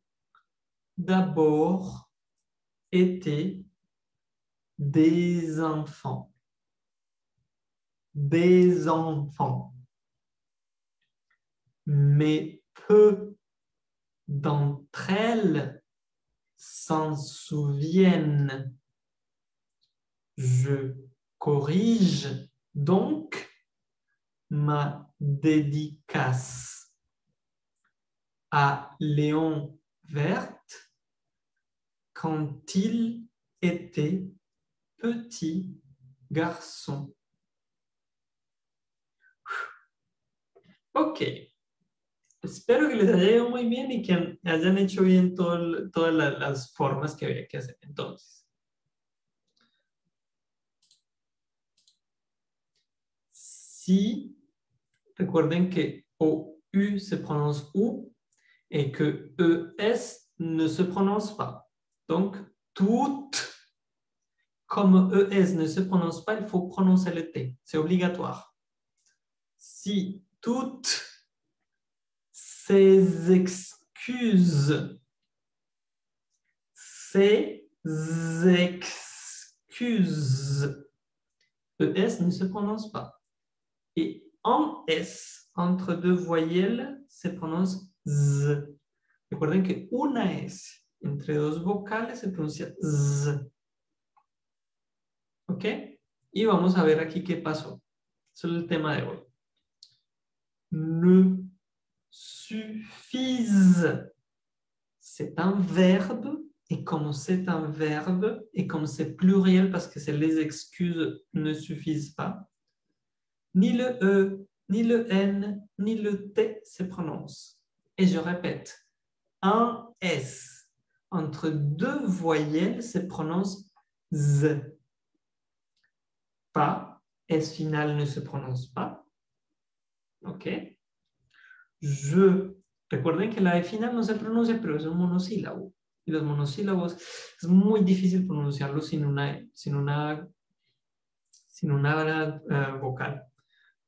d'abord été des enfants. Des enfants. Mais peu d'entre elles s'en souviennent. Je corrige donc ma dédicace à Léon Verte quand il était petit garçon. Ok. Espero que les haya ido muy bien y que hayan hecho bien todo todas las formas que había que hacer entonces. Si, recuerden que OU se prononce OU et que ES ne se prononce pas. Donc, toutes, comme ES ne se prononce pas, il faut prononcer le T. C'est obligatoire. Si toutes ces excuses, ces excuses, ES ne se prononce pas. Et en S, entre deux voyelles, se prononce Z. Recuerden que una S entre dos vocales se pronuncia Z. ¿Ok? Y vamos a ver aquí qué pasó. Eso es el tema de hoy. Ne suffise. C'est un verbe. Et comme c'est un verbe, et comme c'est pluriel parce que les excuses ne suffisent pas, ni le E, ni le N, ni le T se prononcent. Et je répète, un S entre deux voyelles se prononce Z. Pas, S final ne se prononce pas. ¿Ok? Recuerden que la E final no se pronuncia, pero es un monosílabo. Y los monosílabos es muy difícil pronunciarlos sin una, sin una, sin una uh, vocal.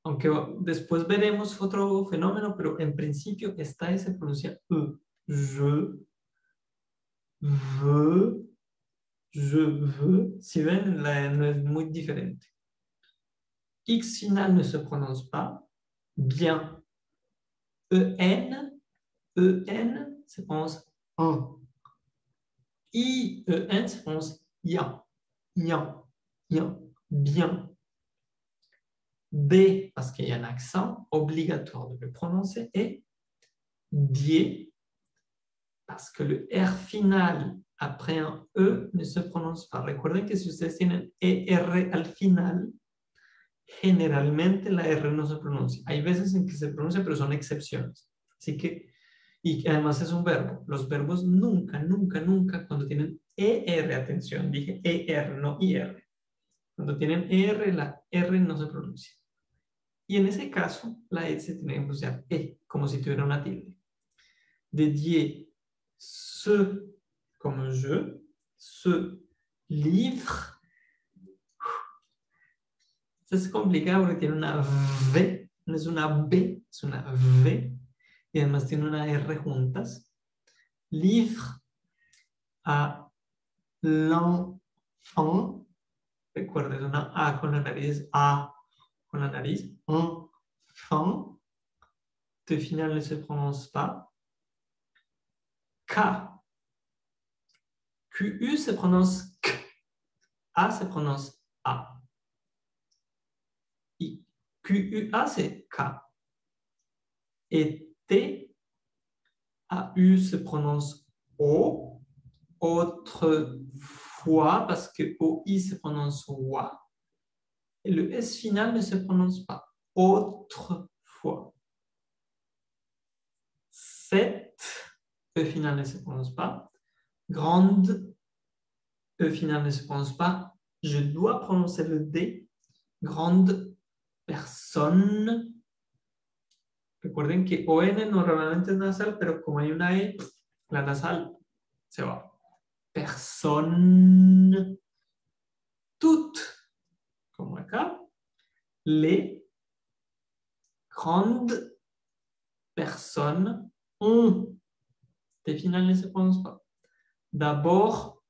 Aunque después veremos otro fenómeno, pero en principio esta S se pronuncia E. Je, veux, je veux. Si ven, la N es muy diferente. X final ne se prononce pas. Bien. EN, EN se prononce un. I, EN se prononce ya. Ya. Ya. Bien. D, parce qu'il y a un accent obligatoire de le prononcer, et die, parce que le R final après un E ne se prononce pas. Recuerden que si ustedes tienen ER al final, generalmente la R no se pronuncia. Hay veces en que se pronuncia, pero son excepciones. Así que, y además es un verbo. Los verbos nunca, nunca, nunca, cuando tienen ER, atención, dije ER, no IR. Cuando tienen ER, la R no se pronuncia. Y en ese caso, la E se tiene que pronunciar E, como si tuviera una tilde. Dédié ce, como je, ce livre. Es complicado porque tiene una V, no es una B, es una V. Y además tiene una R juntas. Livre a l'enfant Recuerden, una A con la nariz, A con la nariz. Enfant. T final ne se prononce pas. K. QU se prononce K. A se prononce A. QUA c'est K. Et T, AU se prononce O. Autre parce que OI se prononce wa. Et le S final ne se prononce pas. Autrefois. 7, E final ne se prononce pas. Grande, E final ne se prononce pas. Je dois prononcer le D. Grande personne. Recuerden que ON normalmente es nasal, pero como hay una E, la nasal se va. personne. toutes, como acá, les grandes personnes ont. Des finales ne se prononcent pas. D'abord,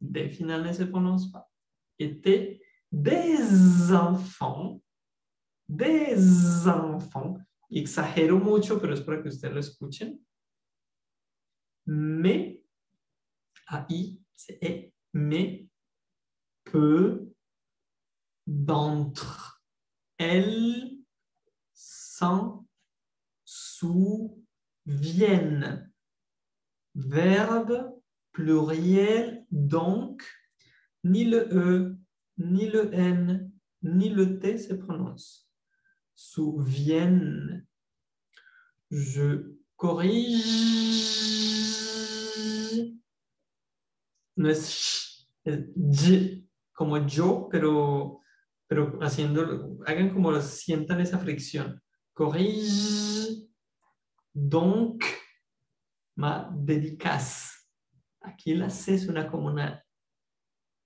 des finales ne se prononcent pas. Étaient des enfants, des enfants. Exagero mucho, pero es para que ustedes lo escuchen. Mais, AI, c'est E, mais peu d'entre elles s'en souviennent. Verbe pluriel, donc, ni le E, ni le N, ni le T se prononcent. Souviennent. Je corrige. No es es como yo, pero, pero haciendo, hagan como sientan esa fricción. Corrige. Donc, ma dédicace. Aquí la C suena como una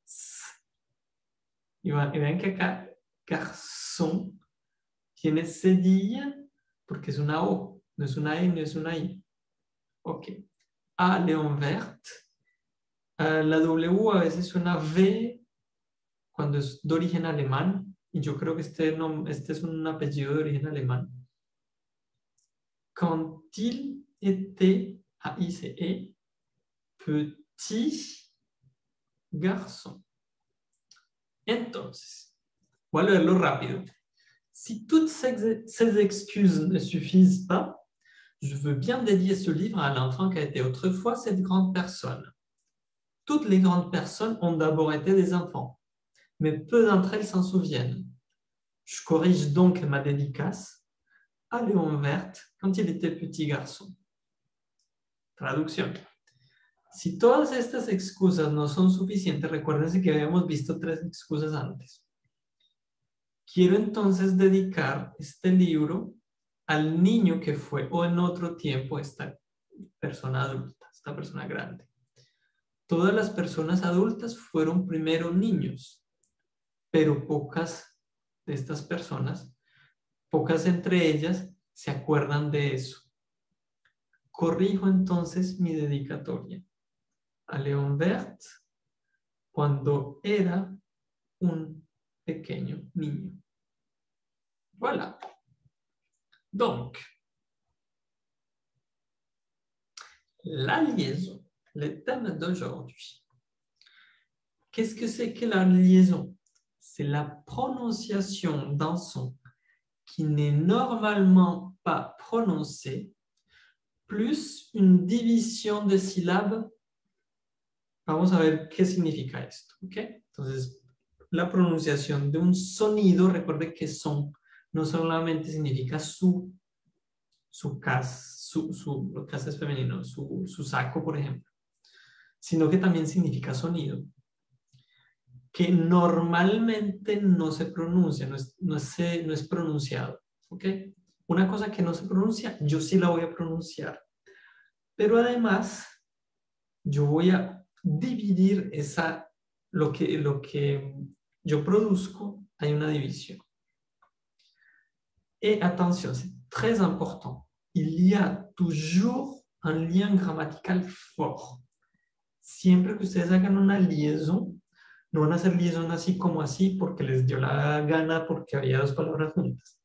S. Y vean que acá garçon tiene cedilla porque es una O, no es una E, no es una I. Ok. A, León la W a veces suena V cuando es de origen alemán. Y yo creo que este, este es un apellido de origen alemán. Quand il était, A-I-C-E, petit garçon. Entonces, voy a leerlo rápido. Si toutes ces, excuses ne suffisent pas, je veux bien dédier ce livre à l'enfant qui a été autrefois cette grande personne. Toutes les grandes personnes ont d'abord été des enfants, mais peu d'entre elles s'en souviennent. Je corrige donc ma dédicace à Léon Verte quand il était petit garçon. Traducción. Si todas estas excusas no son suficientes, recuérdense que habíamos visto tres excusas antes. Quiero entonces dedicar este libro al niño que fue o en otro tiempo esta persona adulta, esta persona grande. Todas las personas adultas fueron primero niños, pero pocas de estas personas, pocas entre ellas, se acuerdan de eso. Corrijo entonces mi dedicatoria a Leon Vert cuando era un pequeño niño. Voilà. Donc, la liaison, le thème d'aujourd'hui. Qu'est-ce que c'est que la liaison? C'est la prononciation d'un son qui n'est normalement pas prononcé, plus une division de syllabes. Vamos a ver qué significa esto, ¿ok? Entonces, la pronunciación de un sonido, recuerde que son no solamente significa su, su cas, su, su, lo cas es femenino, su, su saco, por ejemplo, sino que también significa sonido, que normalmente no se pronuncia, no es, no es, no es pronunciado, ¿ok? Una cosa que no se pronuncia, yo sí la voy a pronunciar, pero además yo voy a dividir esa, lo que, lo que yo produzco, hay una división. Et attention, c'est très important. Il y a toujours un lien grammatical fort. Siempre que ustedes hagan una liaison, no van a hacer liaison así como así porque les dio la gana porque había dos palabras juntas.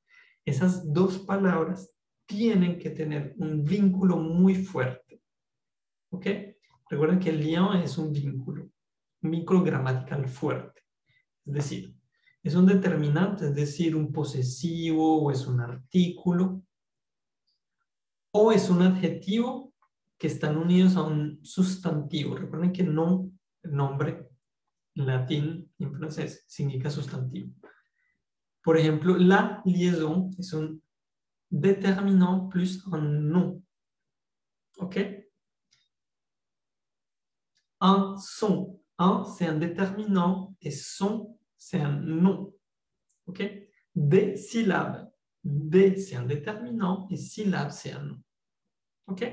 Esas dos palabras tienen que tener un vínculo muy fuerte. ¿Ok? Recuerden que el lien es un vínculo, un vínculo gramatical fuerte. Es decir, es un determinante, es decir, un posesivo o es un artículo, o es un adjetivo que están unidos a un sustantivo. Recuerden que no, el nombre en latín y en francés significa sustantivo. Por ejemplo, la liaison es un déterminant plus un nom. ¿Ok? Un son. Un, c'est un déterminant et son, c'est un nom. OK Des syllabes. Des, c'est un déterminant et syllabe, c'est un. ¿Ok?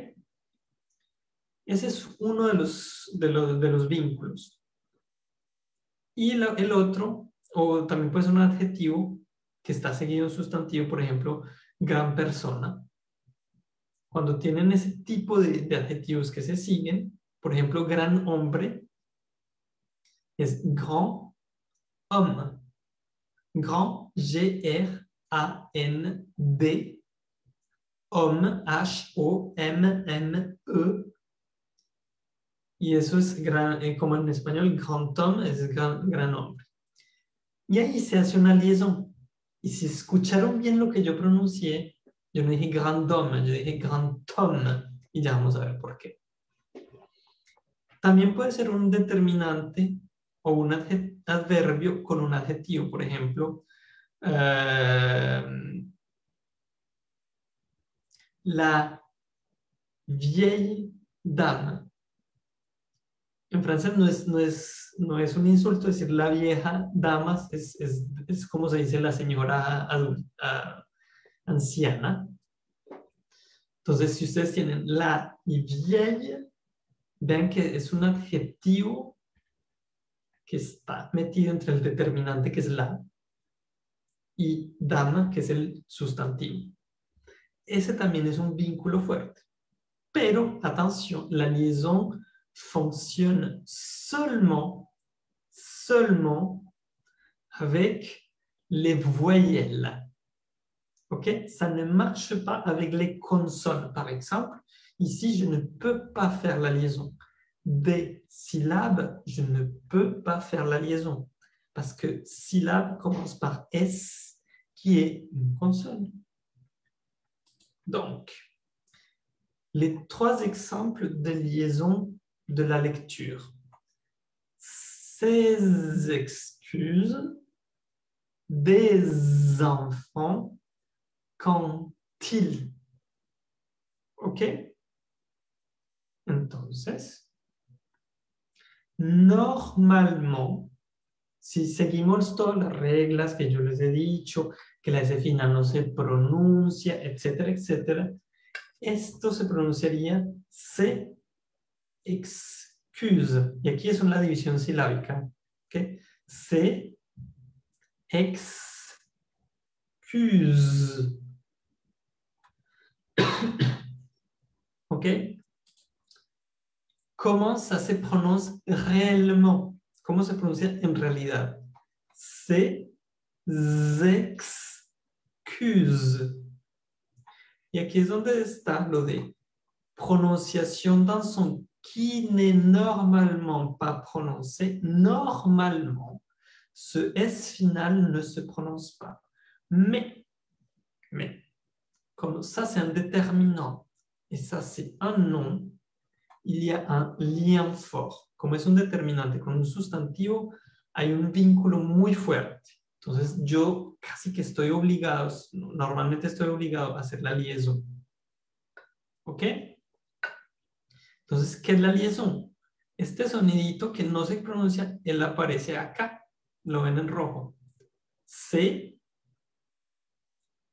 Ese es uno de los, de los, de los vínculos. Y el otro, o también puede ser un adjetivo que está seguido en sustantivo, por ejemplo, gran persona. Cuando tienen ese tipo de, de adjetivos que se siguen, por ejemplo, gran hombre, es grand homme. Grand, G-R-A-N-D, homme, H-O-M-M-E. Y eso es eh, como en español, grand homme es gran, gran hombre. Y ahí se hace una liaison. Y si escucharon bien lo que yo pronuncié, yo no dije grand homme, yo dije grand homme. Y ya vamos a ver por qué. También puede ser un determinante o un adverbio con un adjetivo. Por ejemplo, eh, la vieille dame. En francés no es, no es, no es un insulto decir la vieja dama, es, es, es como se dice la señora adulta, anciana. Entonces, si ustedes tienen la y vieille, vean que es un adjetivo que está metido entre el determinante que es la y dama que es el sustantivo. Ese también es un vínculo fuerte. Pero, atención, la liaison fonctionne seulement, seulement avec les voyelles. Ça ne marche pas avec les consonnes. Par exemple, ici, je ne peux pas faire la liaison. Des syllabes, je ne peux pas faire la liaison. Parce que syllabe commence par S, qui est une consonne. Donc, les trois exemples de liaison de la lecture. Ces excuses des enfants quand ils. ¿Ok? Entonces, normalement, si seguimos todas las reglas que yo les he dicho, que la S final no se pronuncia, etcétera, etcétera, esto se pronunciaría se excuse. Y aquí es una división silábica. ¿okay? Se excuse. ¿Ok? ¿Cómo se pronuncia réellement? ¿Cómo se pronuncia en realidad? Se excuse. Y aquí es donde está lo de prononciación d'un son qui n'est normalement pas prononcé. Normalement, ce S final ne se prononce pas. Mais, mais, comme ça c'est un déterminant et ça c'est un nom, il y a un lien fort. Como es un determinante con un sustantivo, hay un vínculo muy fuerte. Entonces yo casi que estoy obligado, normalmente estoy obligado a hacer la liaison. ¿Ok? Entonces, ¿qué es la liaison? Este sonidito que no se pronuncia, él aparece acá. Lo ven en rojo. Se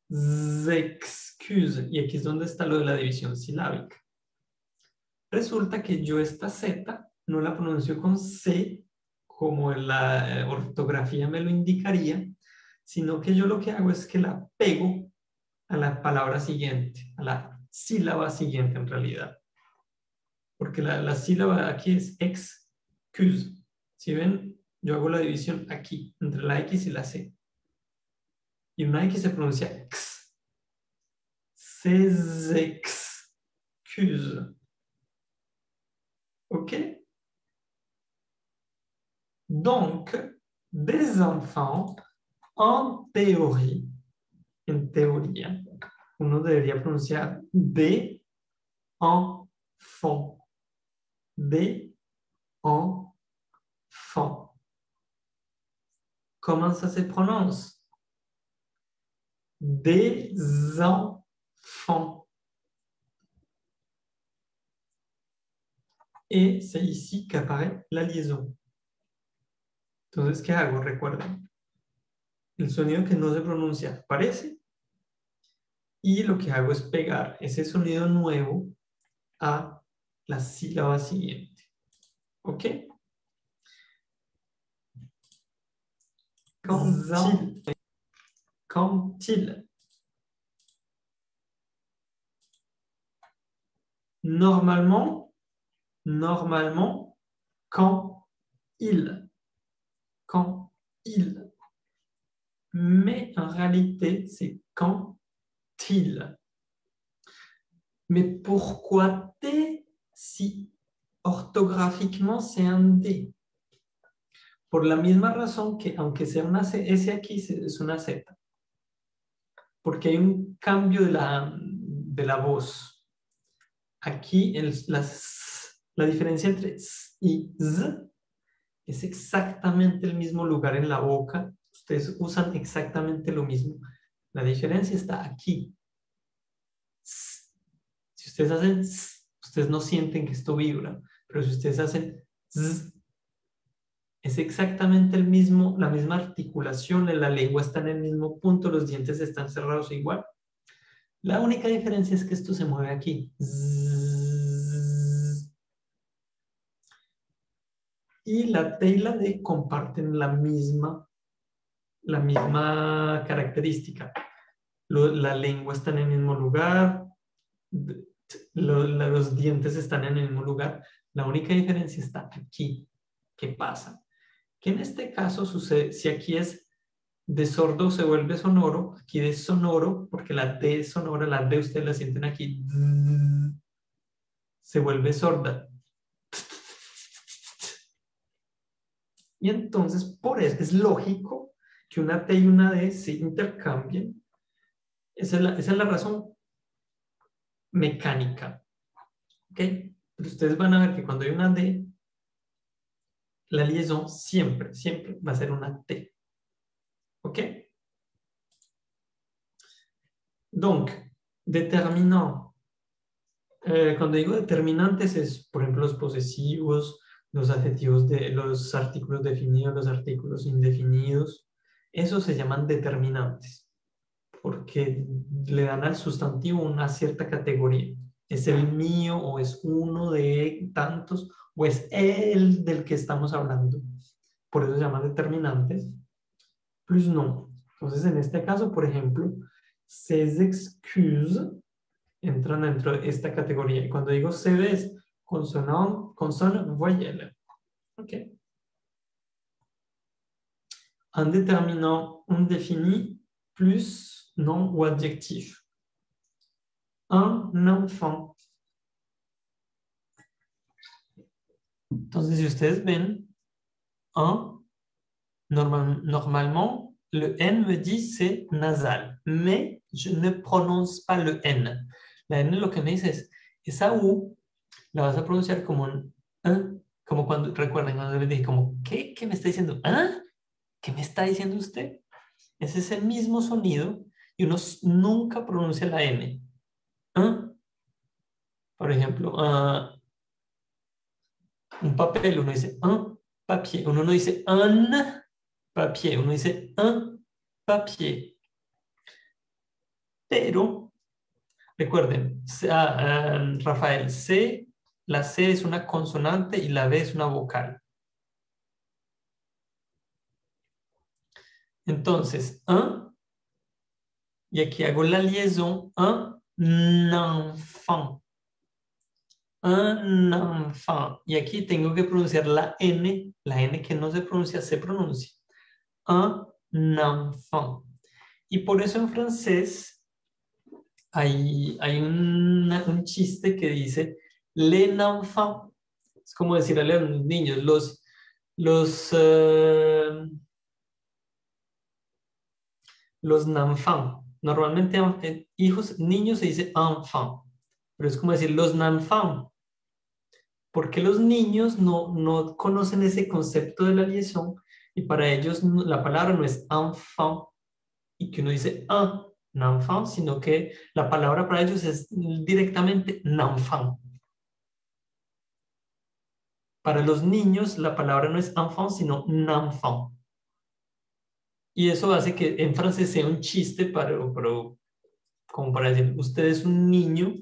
excuse. Y aquí es donde está lo de la división silábica. Resulta que yo esta Z no la pronuncio con C, como la ortografía me lo indicaría, sino que yo lo que hago es que la pego a la palabra siguiente, a la sílaba siguiente en realidad. Porque la, sílaba aquí es excuse. Si ven, yo hago la división aquí, entre la X y la C. Y una X se pronuncia X. Se excuse. ¿Ok? Donc, des enfants, en théorie, en teoría, uno debería pronunciar de enfants, de enfants. Comment ça se prononce? Des enfants. Et c'est ici qu'apparaît la liaison. Entonces, ¿qué hago? Recuerden, el sonido que no se pronuncia aparece y lo que hago es pegar ese sonido nuevo a la sílaba siguiente. ¿Ok? Quand-il Quand-il Normalement, normalement, quand il. Quand il. Mais en réalité, c'est quand il. Mais pourquoi T si ortographiquement c'est un D? Por la misma razón que aunque sea una C, ese aquí es una Z. Porque hay un cambio de la, de la voz. Aquí el, la diferencia entre S y Z es exactamente el mismo lugar en la boca. Ustedes usan exactamente lo mismo. La diferencia está aquí. Si ustedes hacen, ustedes no sienten que esto vibra, pero si ustedes hacen, es exactamente el mismo, la misma articulación, la lengua está en el mismo punto, los dientes están cerrados igual. La única diferencia es que esto se mueve aquí. Y la T y la D comparten la misma, la misma característica. la lengua está en el mismo lugar, los dientes están en el mismo lugar. La única diferencia está aquí. ¿Qué pasa? Que en este caso sucede, si aquí es de sordo se vuelve sonoro, aquí de sonoro, porque la D es sonora, la D ustedes la sienten aquí, se vuelve sorda. Y entonces, por eso es lógico que una T y una D se intercambien. Esa es la, esa es la razón mecánica. ¿Ok? Pero ustedes van a ver que cuando hay una D, la liaison siempre, siempre va a ser una T. ¿Ok? Donc, determinant. Eh, cuando digo determinantes es, por ejemplo, los posesivos, los adjetivos de los artículos definidos, los artículos indefinidos. Esos se llaman determinantes porque le dan al sustantivo una cierta categoría. Es el mío o es uno de tantos o es el del que estamos hablando. Por eso se llaman determinantes. Plus no. Entonces, en este caso, por ejemplo, ces excuses entran dentro de esta categoría. Y cuando digo se es consonante, consonne, voyelle. OK. Un déterminant indéfini plus nom ou adjectif. Un enfant. Entonces, si ustedes ven, un, normal, normalement, le N me dit c'est nasal, mais je ne prononce pas le N. La N lo que me dice es, esa U la vas a pronunciar como un ¿eh? como cuando, recuerden, cuando le dije como, ¿qué? ¿Qué me está diciendo? ¿Ah? ¿Qué me está diciendo usted? Ese es el mismo sonido y uno nunca pronuncia la N. ¿Ah? Por ejemplo, uh, un papel, uno dice un papier, uno no dice un papier, uno dice un papier. Pero, recuerden, Rafael, C, la C es una consonante y la B es una vocal. Entonces, un y aquí hago la liaison, un enfant. Un enfant. Y aquí tengo que pronunciar la N, la N que no se pronuncia, se pronuncia. Un enfant. Y por eso en francés hay, hay un chiste que dice les enfants. Es como decirle a los niños, los, los, uh, los enfants Normalmente eh, hijos, niños se dice enfant, pero es como decir los enfants. Porque los niños no, no conocen ese concepto de la liaison y para ellos la palabra no es enfant y que uno dice un enfant, sino que la palabra para ellos es directamente enfant. Para los niños la palabra no es enfant, sino enfant. Y eso hace que en francés sea un chiste, para, como para decir, usted es un niño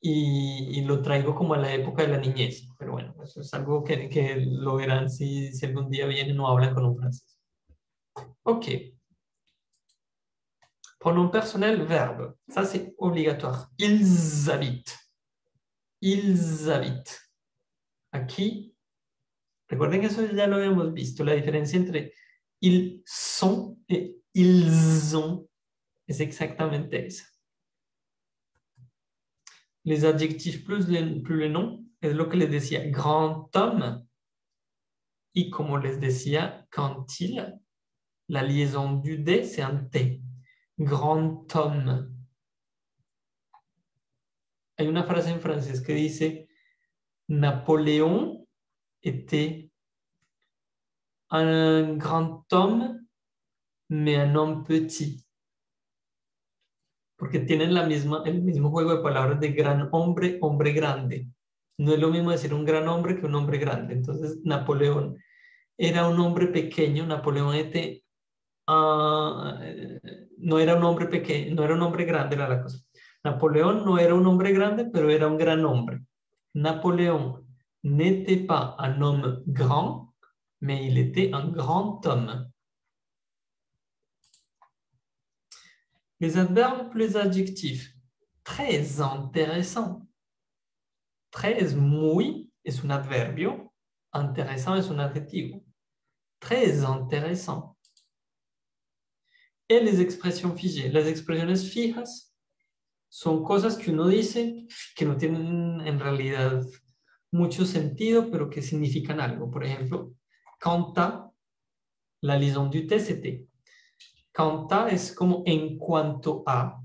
y, lo traigo como a la época de la niñez. Pero bueno, eso es algo que, que lo verán si, si algún día vienen o hablan con un francés. Ok. Pronom personnel, verbe. Ça, c'est obligatoire. Ils habitent. Ils habitent. Aquí, recuerden que eso ya lo habíamos visto, la diferencia entre ils sont et ils ont es exactamente esa. Les adjectifs plus les, plus les noms, es lo que les decía, grand homme. Y como les decía, quand il, la liaison du D, c'est un T. Grand homme. Hay una frase en francés que dice, Napoléon était un grand homme, mais un homme petit. Porque tienen la misma, el mismo juego de palabras de gran hombre, hombre grande. No es lo mismo decir un gran hombre que un hombre grande. Entonces, Napoleón era un hombre pequeño, Napoleón était Ah, no era un hombre pequeño, no era un hombre grande, era la cosa. Napoleón no era un hombre grande, pero era un gran hombre. Napoléon n'était pas un homme grand, mais il était un grand homme. Les adverbes plus adjectifs. Très intéressant. Très muy es un adverbio. Intéressant es un adjetivo. Très intéressant. et les expresiones fijas. Las expresiones fijas son cosas que uno dice que no tienen en realidad mucho sentido, pero que significan algo. Por ejemplo, canta, la liaison du T, c'est Canta es como en cuanto a.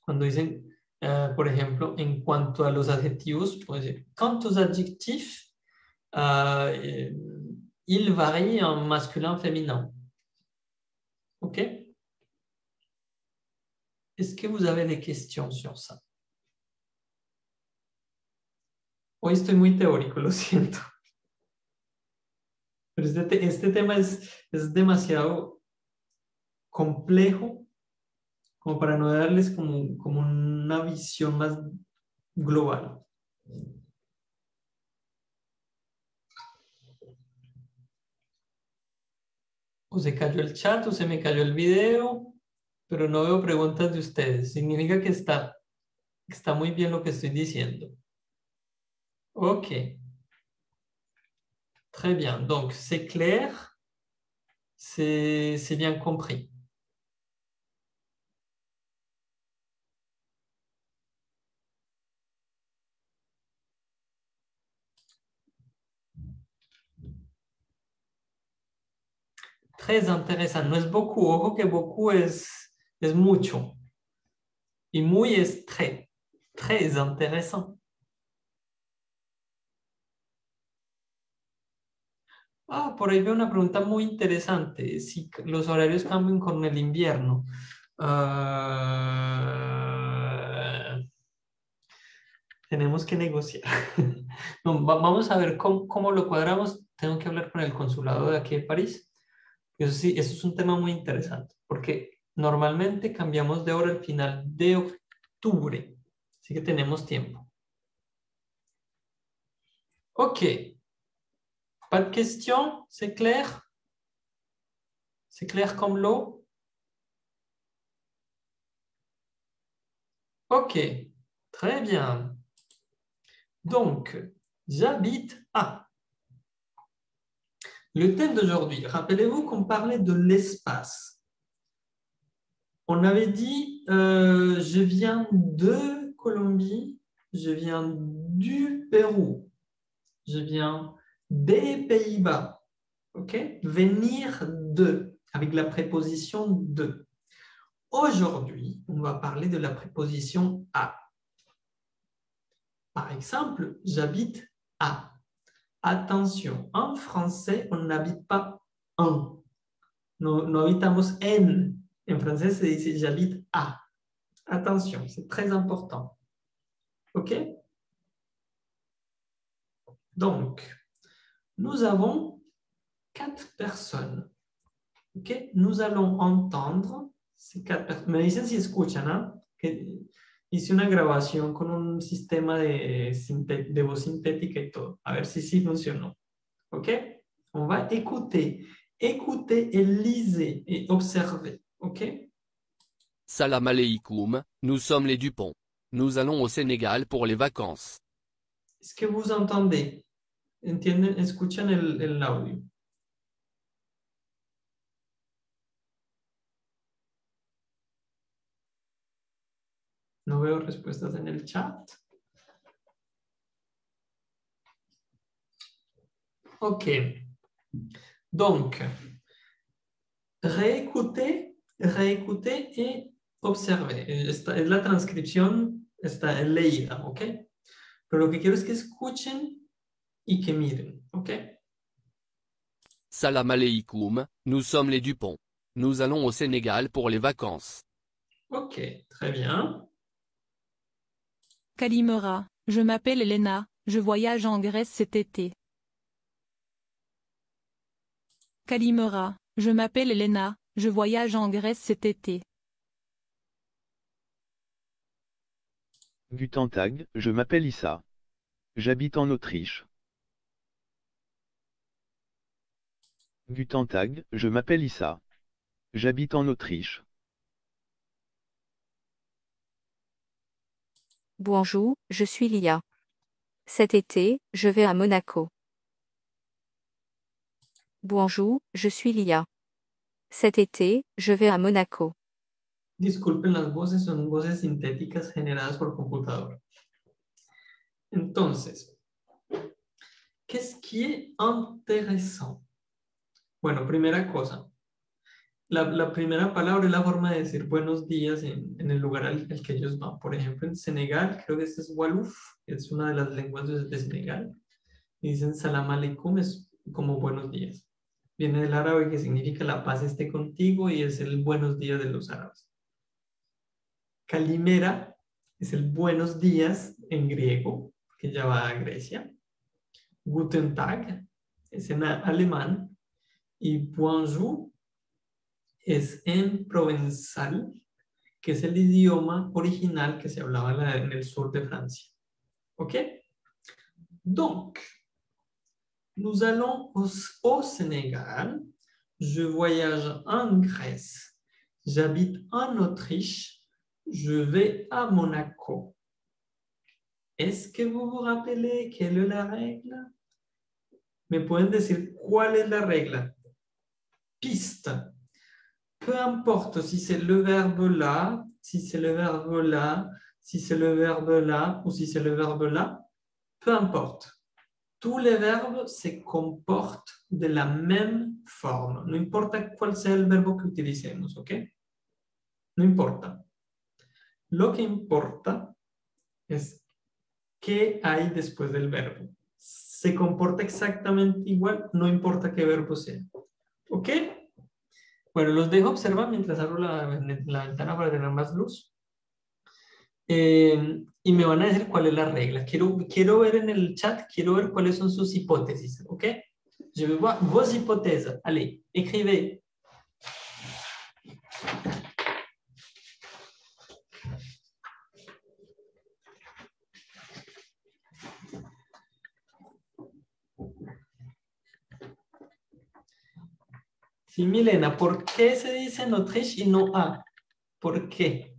Cuando dicen, uh, por ejemplo, en cuanto a los adjetivos, puede decir, quant aux adjectifs, uh, il varie en masculin, féminin. OK Est-ce que vous avez des questions sur ça Hoy estoy muy teórico, lo siento. Pero este, este tema es, es demasiado complejo como para no darles como, como una visión más global. o se cayó el chat o se me cayó el video, pero no veo preguntas de ustedes. Significa que está, está muy bien lo que estoy diciendo. Ok. Très bien. Donc, c'est clair. C'est bien compris. Très intéressant. No es beaucoup. Ojo que beaucoup es, es mucho. Y muy es très. Intéressant. Ah, por ahí veo una pregunta muy interesante. Si los horarios cambian con el invierno. Ah, tenemos que negociar. vamos a ver cómo, cómo, lo cuadramos. Tengo que hablar con el consulado de aquí de París eso sí, eso es un tema muy interesante, porque normalmente cambiamos de hora al final de octubre, así que tenemos tiempo. Ok. Pas de questions C'est clair? C'est clair comme l'eau? Ok, très bien. Donc, j'habite à le thème d'aujourd'hui, rappelez-vous qu'on parlait de l'espace. On avait dit, euh, je viens de Colombie, je viens du Pérou, je viens des Pays-Bas. OK? Venir de, avec la préposition de. Aujourd'hui, on va parler de la préposition à. Par exemple, j'habite à. Attention, en français, on n'habite pas en. Nous, habitamos en. En français, se dice j'habite à. Attention, c'est très important. OK? Donc, nous avons quatre personnes. OK? Nous allons entendre ces quatre personnes. Me dicen si escuchan, ¿ah? hice una grabación con un sistema de, de voz sintética y todo. A ver si sí funcionó. OK? On va écouter écoutez et lisez et observez. OK Salam aleikum, nous sommes les Dupont. Nous allons au Sénégal pour les vacances. Est-ce que vous entendez? ¿Entienden? Escuchan el, el audio. No veo respuestas en el chat. Ok. Donc, réécoutez, réécoutez et. Esta es la transcripción, está leída, ¿ok? Pero lo que quiero es que escuchen y que miren, ¿ok? Salam aleikum, nous sommes les Dupont. Nous allons au Sénégal pour les vacances. Ok, très bien. Kalimera, je m'appelle Elena, je voyage en Grèce cet été. Kalimera, je m'appelle Elena, je voyage en Grèce cet été. Guten Tag, je m'appelle Issa. J'habite en Autriche. Guten Tag, je m'appelle Issa. J'habite en Autriche. Bonjour, je suis Lia. Cet été, je vais à Monaco. Bonjour, je suis Lia. Cet été, je vais à Monaco. Disculpen las voces, son voces sintéticas generadas por computador. Entonces, qu'est-ce qui est intéressant? Bueno, primera cosa. La, la primera palabra es la forma de decir buenos días en, en el lugar al, que ellos van. Por ejemplo, en Senegal, creo que este es Wolof, es una de las lenguas de, de Senegal. Y dicen salam aleikum, es como buenos días. Viene del árabe que significa la paz esté contigo y es el buenos días de los árabes. Calimera es el buenos días en griego, que ya va a Grecia. Guten Tag es en alemán. Y bonjour es en provenzal, que es el idioma original que se hablaba en el sur de Francia. ¿Ok? Donc, nous allons au, Sénégal. Je voyage en Grèce. J'habite en Autriche. Je vais à Monaco. Est-ce que vous vous rappelez quelle est la règle? ¿Me pueden decir cuál es la regla? Piste. Peu importe si c'est le verbe là, si c'est le verbe là, si c'est le verbe là ou si c'est le verbe là, peu importe. Tous les verbes se comportent de la même forme. No importa cuál sea el verbo que utilicemos, ¿ok? No importa. Lo que importa es qué hay después del verbo. Se comporta exactamente igual, no importa qué verbo sea. ¿Ok? Bueno, los dejo observar mientras abro la ventana para tener más luz. Eh, y me van a decir cuál es la regla. Quiero, quiero ver en el chat, quiero ver cuáles son sus hipótesis. ¿Ok? Je veux voir vos hypothèses. Allez, écrivez. Sí, Milena, ¿por qué se dice en Autriche y no A? ¿Por qué?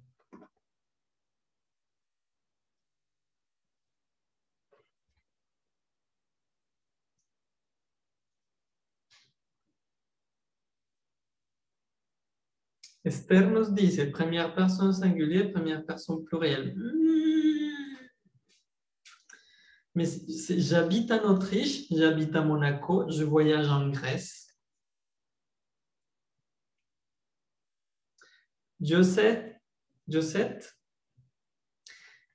Esther nos dice première personne singulière, première personne plurielle. Mais j'habite en Autriche, j'habite à Monaco, je voyage en Grèce. Josette, Josette,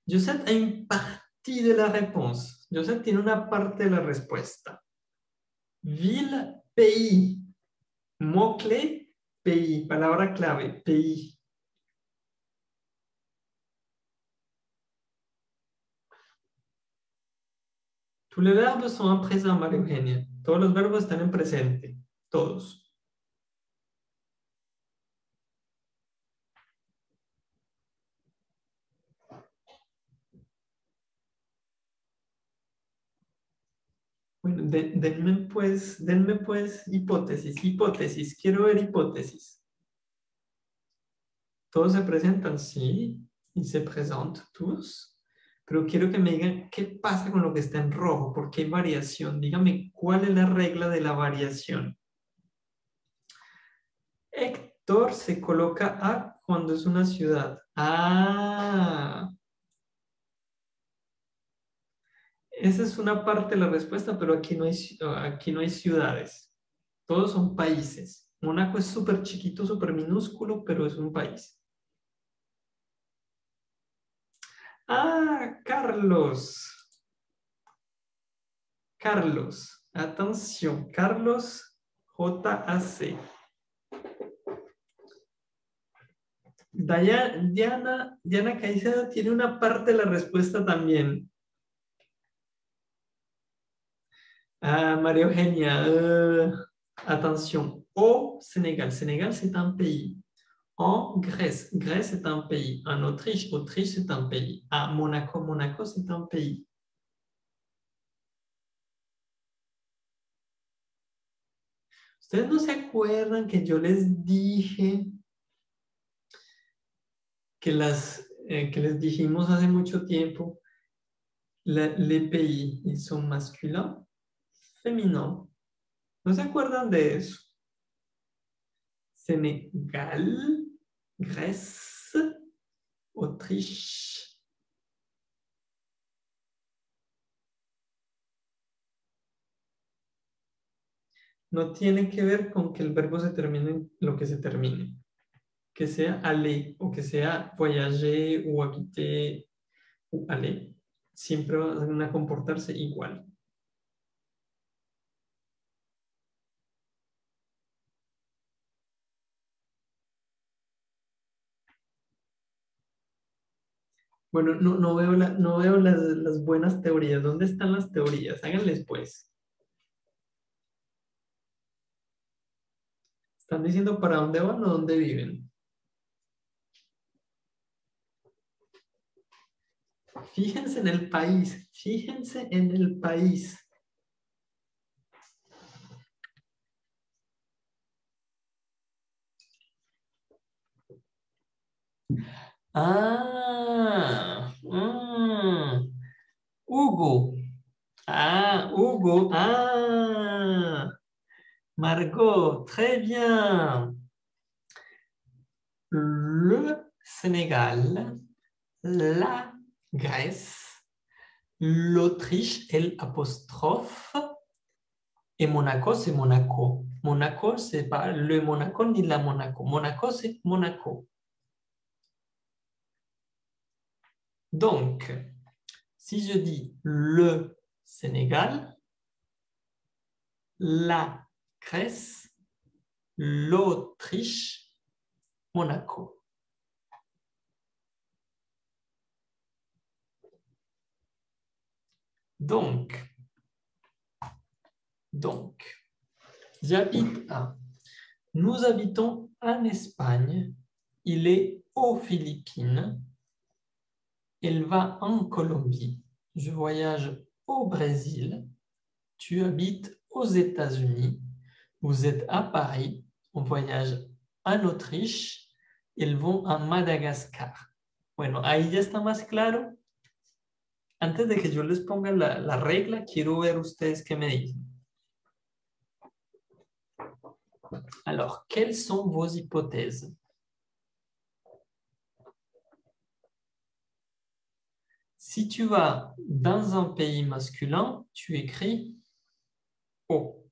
Josette a une partie de la réponse. Josette tiene una parte de la respuesta. Ville, pays. Mot-clé, pays. Palabra clave, pays. Tous les verbes sont en présent, María Eugenia. Todos los verbos están en presente. Todos. Bueno, de- denme pues, denme pues hipótesis, hipótesis, quiero ver hipótesis. Todos se presentan, sí, y se presentan todos, pero quiero que me digan qué pasa con lo que está en rojo, porque hay variación. Dígame cuál es la regla de la variación. Héctor se coloca A cuando es una ciudad. Ah. Esa es una parte de la respuesta, pero aquí no hay, aquí no hay ciudades. Todos son países. Mónaco es súper chiquito, súper minúsculo, pero es un país. Ah, Carlos. Carlos. Atención. Carlos JAC. Diana, Diana Caicedo tiene una parte de la respuesta también. Ah, María Eugenia, euh, attention. Au Sénégal, Sénégal c'est un pays. En Grèce, Grèce est un pays. En Autriche, Autriche c'est un pays. À Monaco, Monaco c'est un pays. ¿Ustedes no se acuerdan que yo les dije que, las, eh, que les dijimos hace mucho tiempo, la- les pays, ils sont féminins? ¿No se acuerdan de eso? Sénégal, Grèce, Autriche. No tiene que ver con que el verbo se termine lo que se termine. Que sea aller o que sea voyager o habiter o aller. Siempre van a comportarse igual. Bueno, no, no veo, la- no veo las, las buenas teorías. ¿Dónde están las teorías? Háganles pues. ¿Están diciendo para dónde van o dónde viven? Fíjense en el país, fíjense en el país. Ah, mm. Hugo. Ah, Hugo. Ah. Margot, très bien. Le Sénégal, la Grèce, l'Autriche, L apostrophe, et Monaco, c'est Monaco. Monaco, c'est pas le Monaco ni la Monaco. Monaco, c'est Monaco. Donc, si je dis le Sénégal, la Grèce, l'Autriche, Monaco. Donc, donc, j'habite. Nous habitons en Espagne. Il est aux Philippines. Elle va en Colombie. Je voyage au Brésil. Tu habites aux États-Unis. Vous êtes à Paris. On voyage en Autriche. Ils vont a Madagascar. Bueno, ahí ya está más claro. Antes de que yo les ponga la, la regla, quiero ver ustedes qué me dicen. Alors, quelles sont vos hypothèses? Si tu vas dans un pays masculin, tu écris O.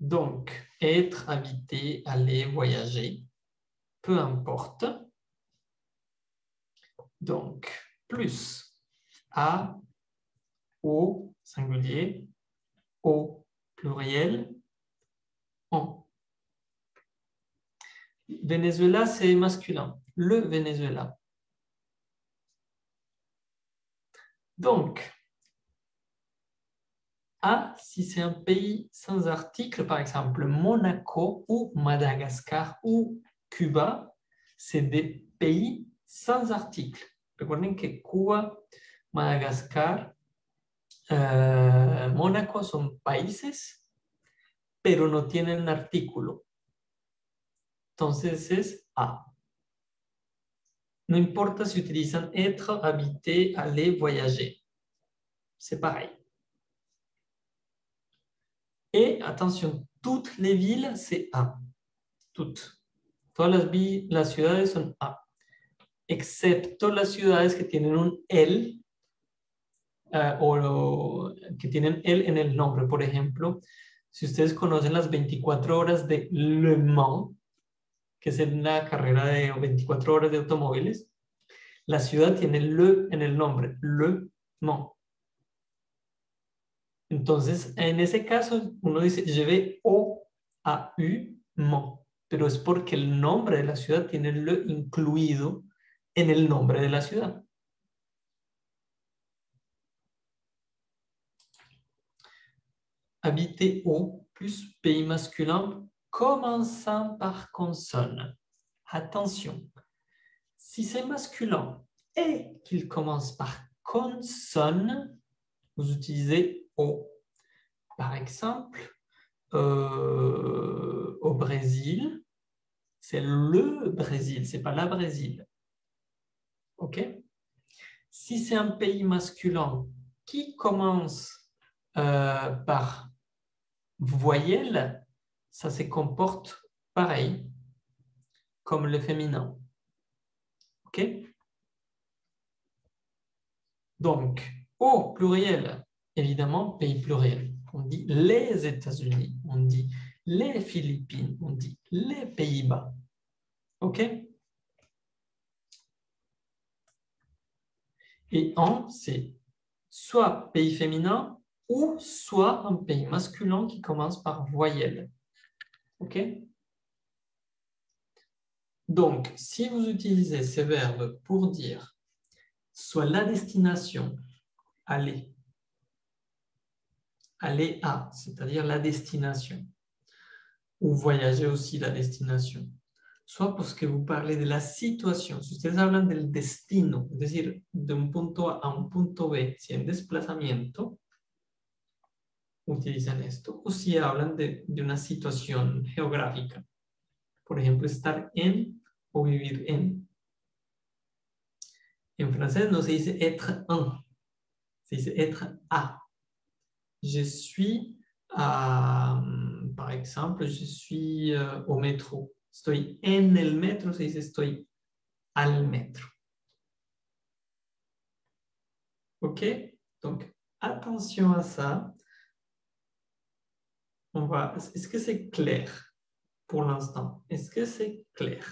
Donc, être, habiter, aller, voyager, peu importe. Donc, plus A, O, singulier, O, pluriel, on. Venezuela, c'est masculin. Le Venezuela. Donc, A, si c'est un pays sans article, par exemple Monaco ou Madagascar ou Cuba, c'est des pays sans article. Recuerden que Cuba, Madagascar, eh, Mónaco son países, pero no tienen artículo. Entonces es A. No importa si utilizan être, habiter, aller, voyager. C'est pareil. Et attention, toutes les villes, c'est A. Toutes. Todas las, las ciudades son A. Excepto las ciudades que tienen un L eh, o que tienen L en el nombre. Por ejemplo, si ustedes conocen las 24 horas de Le Mans, que es una carrera de 24 horas de automóviles, la ciudad tiene Le en el nombre, Le Mans. Entonces, en ese caso, uno dice, je vais au a U Mans, pero es porque el nombre de la ciudad tiene Le incluido en el nombre de la ciudad. Habiter au plus pays masculin commençant par consonne. Attention, si c'est masculin et qu'il commence par consonne, vous utilisez au. Par exemple, euh, au Brésil, c'est le Brésil, c'est pas la Brésil. OK? Si c'est un pays masculin qui commence euh, par voyelle, ça se comporte pareil comme le féminin. OK? Donc, au pluriel, évidemment, pays pluriel. On dit les États-Unis, on dit les Philippines, on dit les Pays-Bas. OK? Et en, c'est soit pays féminin ou soit un pays masculin qui commence par voyelle. OK. Donc, si vous utilisez ces verbes pour dire soit la destination, aller, aller à, c'est-à-dire la destination, ou voyager aussi la destination, soit parce que vous parlez de la situación. Si ustedes hablan del destino, es decir, de un punto A a un punto B, si un desplazamiento, utilizan esto. O si hablan de, de una situación geográfica. Por ejemplo, estar en o vivir en. En francés no se dice être un, se dice être à. Je suis, à, par exemple, je suis euh, au métro. Estoy en el metro, se dice estoy al metro. OK? Donc, attention à ça. On va... Est-ce que c'est clair pour l'instant Est-ce que c'est clair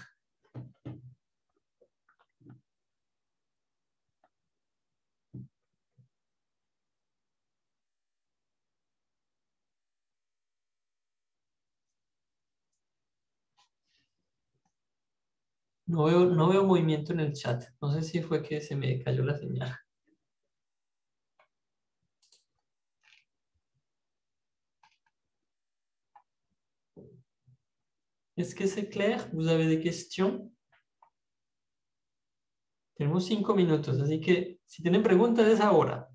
No veo, no veo movimiento en el chat. No sé si fue que se me cayó la señal. Est-ce que c'est clair? Vous avez des questions? Tenemos cinco minutos, así que si tienen preguntas es ahora.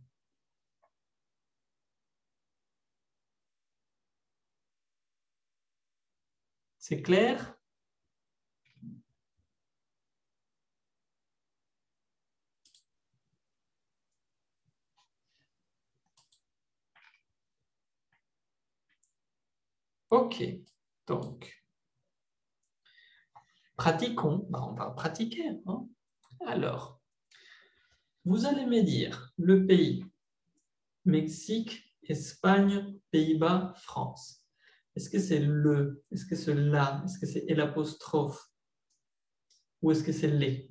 ¿C'est clair? Ok, donc, pratiquons. Ben, on va pratiquer. hein. Alors, vous allez me dire le pays Mexique, Espagne, Pays-Bas, France. Est-ce que c'est le Est-ce que c'est la Est-ce que c'est l'apostrophe Ou est-ce que c'est les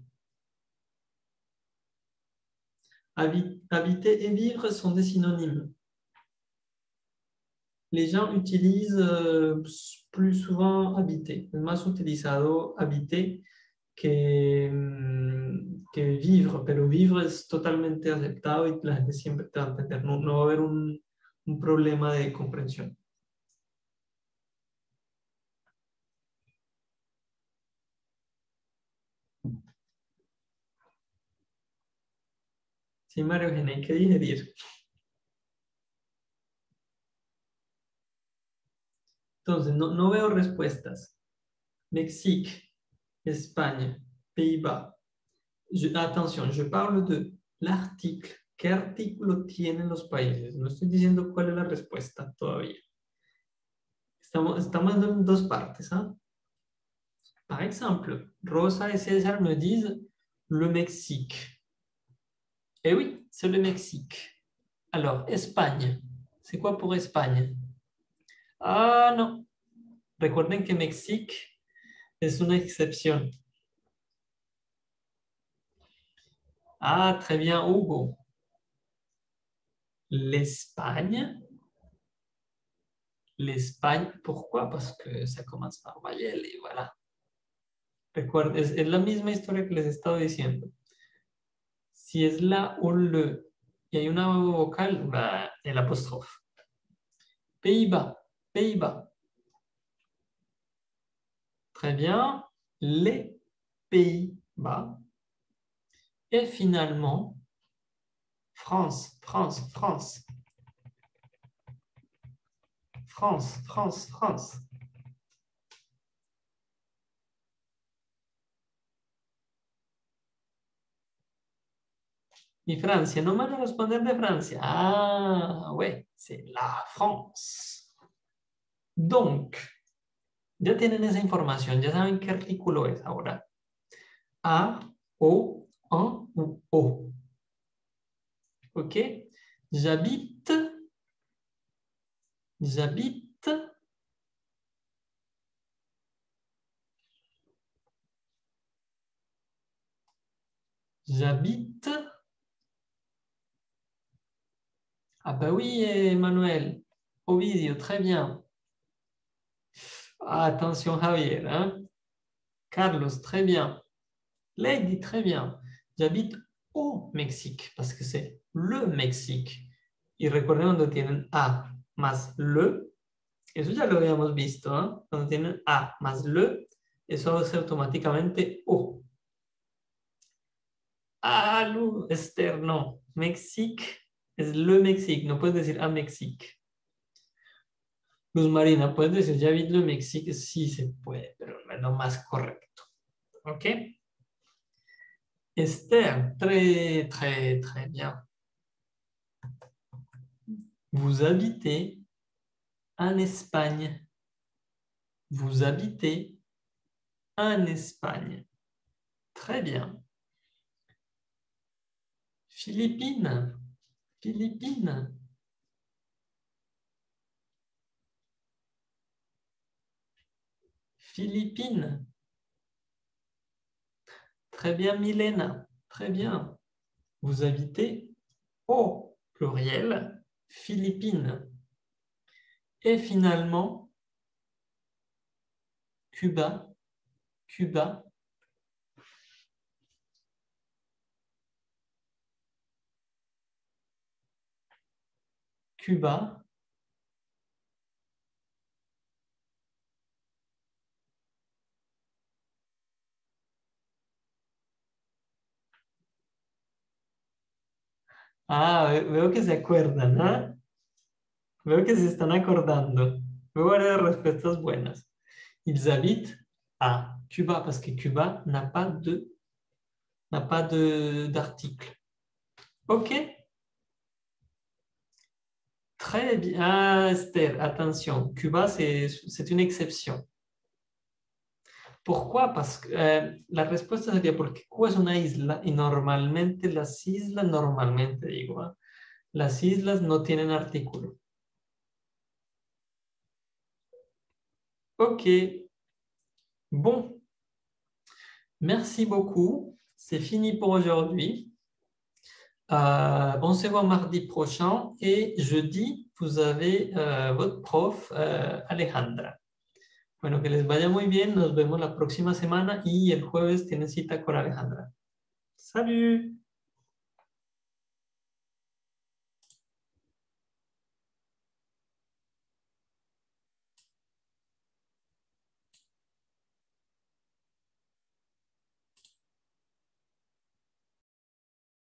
Habi- Habiter et vivre sont des synonymes. Les gens utilisent euh, plus souvent habiter. Más utilizado habiter que, mm, que vivre, pero vivre es totalmente aceptado y la gente siempre te va entender. No, no va a haber un, un problema de comprensión. Sí, Eugenia, hay que digerir. Entonces, no, veo respuestas. Mexique, Espagne, Pays-Bas. Attention, je parle de l'article. ¿Qué artículo tienen los países? No estoy diciendo cuál es la respuesta todavía. Estamos, estamos en dos partes. ¿ah? Par exemple, Rosa et César me disent le Mexique. Eh oui, c'est le Mexique. Alors, Espagne. C'est quoi pour Espagne Ah non. Recuerden que Mexique es una excepción. Ah, très bien, Hugo. L'Espagne. L'Espagne, pourquoi Parce que ça commence par Mayel et voilà. Recuerden, es, la misma historia que les he estado diciendo. Si es la o le y hay una vocal, el apóstrofe. Pays-Bas, Pays-Bas. Très bien. Les Pays-Bas. Et finalement, France, France, France. France, France, France. Y Francia, no me van a responder de Francia. Ah, ouais, c'est la France. Donc, ya tienen esa información, ya saben qué artículo es ahora. A, O, un ou O. Ok? J'habite. J'habite. J'habite. Ah bah oui, Emmanuel. Ovidio, très bien. Attention, Javier. Hein? Carlos, très bien. Lady, très bien. J'habite au Mexique parce que c'est le Mexique. Y recuerden cuando tienen A más le, eso ya lo habíamos visto, ¿eh? cuando tienen A más le, eso hace automáticamente O. Ah, Lu, Esther, no. Mexique es le Mexique, no puedes decir a Mexique. Luz Marina, ¿puedes decir ya vi le Mexique? Sí se puede, pero lo más correcto. ¿Ok? Esther, très, très, très bien. Vous habitez en Espagne. Vous habitez en Espagne. Très bien. Philippines. Philippines. Philippines. Très bien, Milena. Très bien. Vous habitez au pluriel Philippines. Et finalement, Cuba. Cuba. Cuba. Ah, ve- veo que se acuerdan, ¿ah? Veo que se están acordando. Veo varias respuestas buenas. Ils habitent à Cuba parce que Cuba n'a pas n'a pas d'article. Ok. Très bien. Ah, Esther, attention. Cuba, c'est une exception. Pourquoi? Parce que eh, la respuesta sería porque Cuba es una isla y normalmente las islas, normalmente digo, ¿ah? las islas no tienen. Ok. Bon. Merci beaucoup. C'est fini pour aujourd'hui. Euh, on se voit mardi prochain et jeudi, vous avez euh, votre prof euh, Alejandra. Bueno, que les vaya muy bien. Nos vemos la próxima semana y el jueves tienen cita con Alejandra. Salut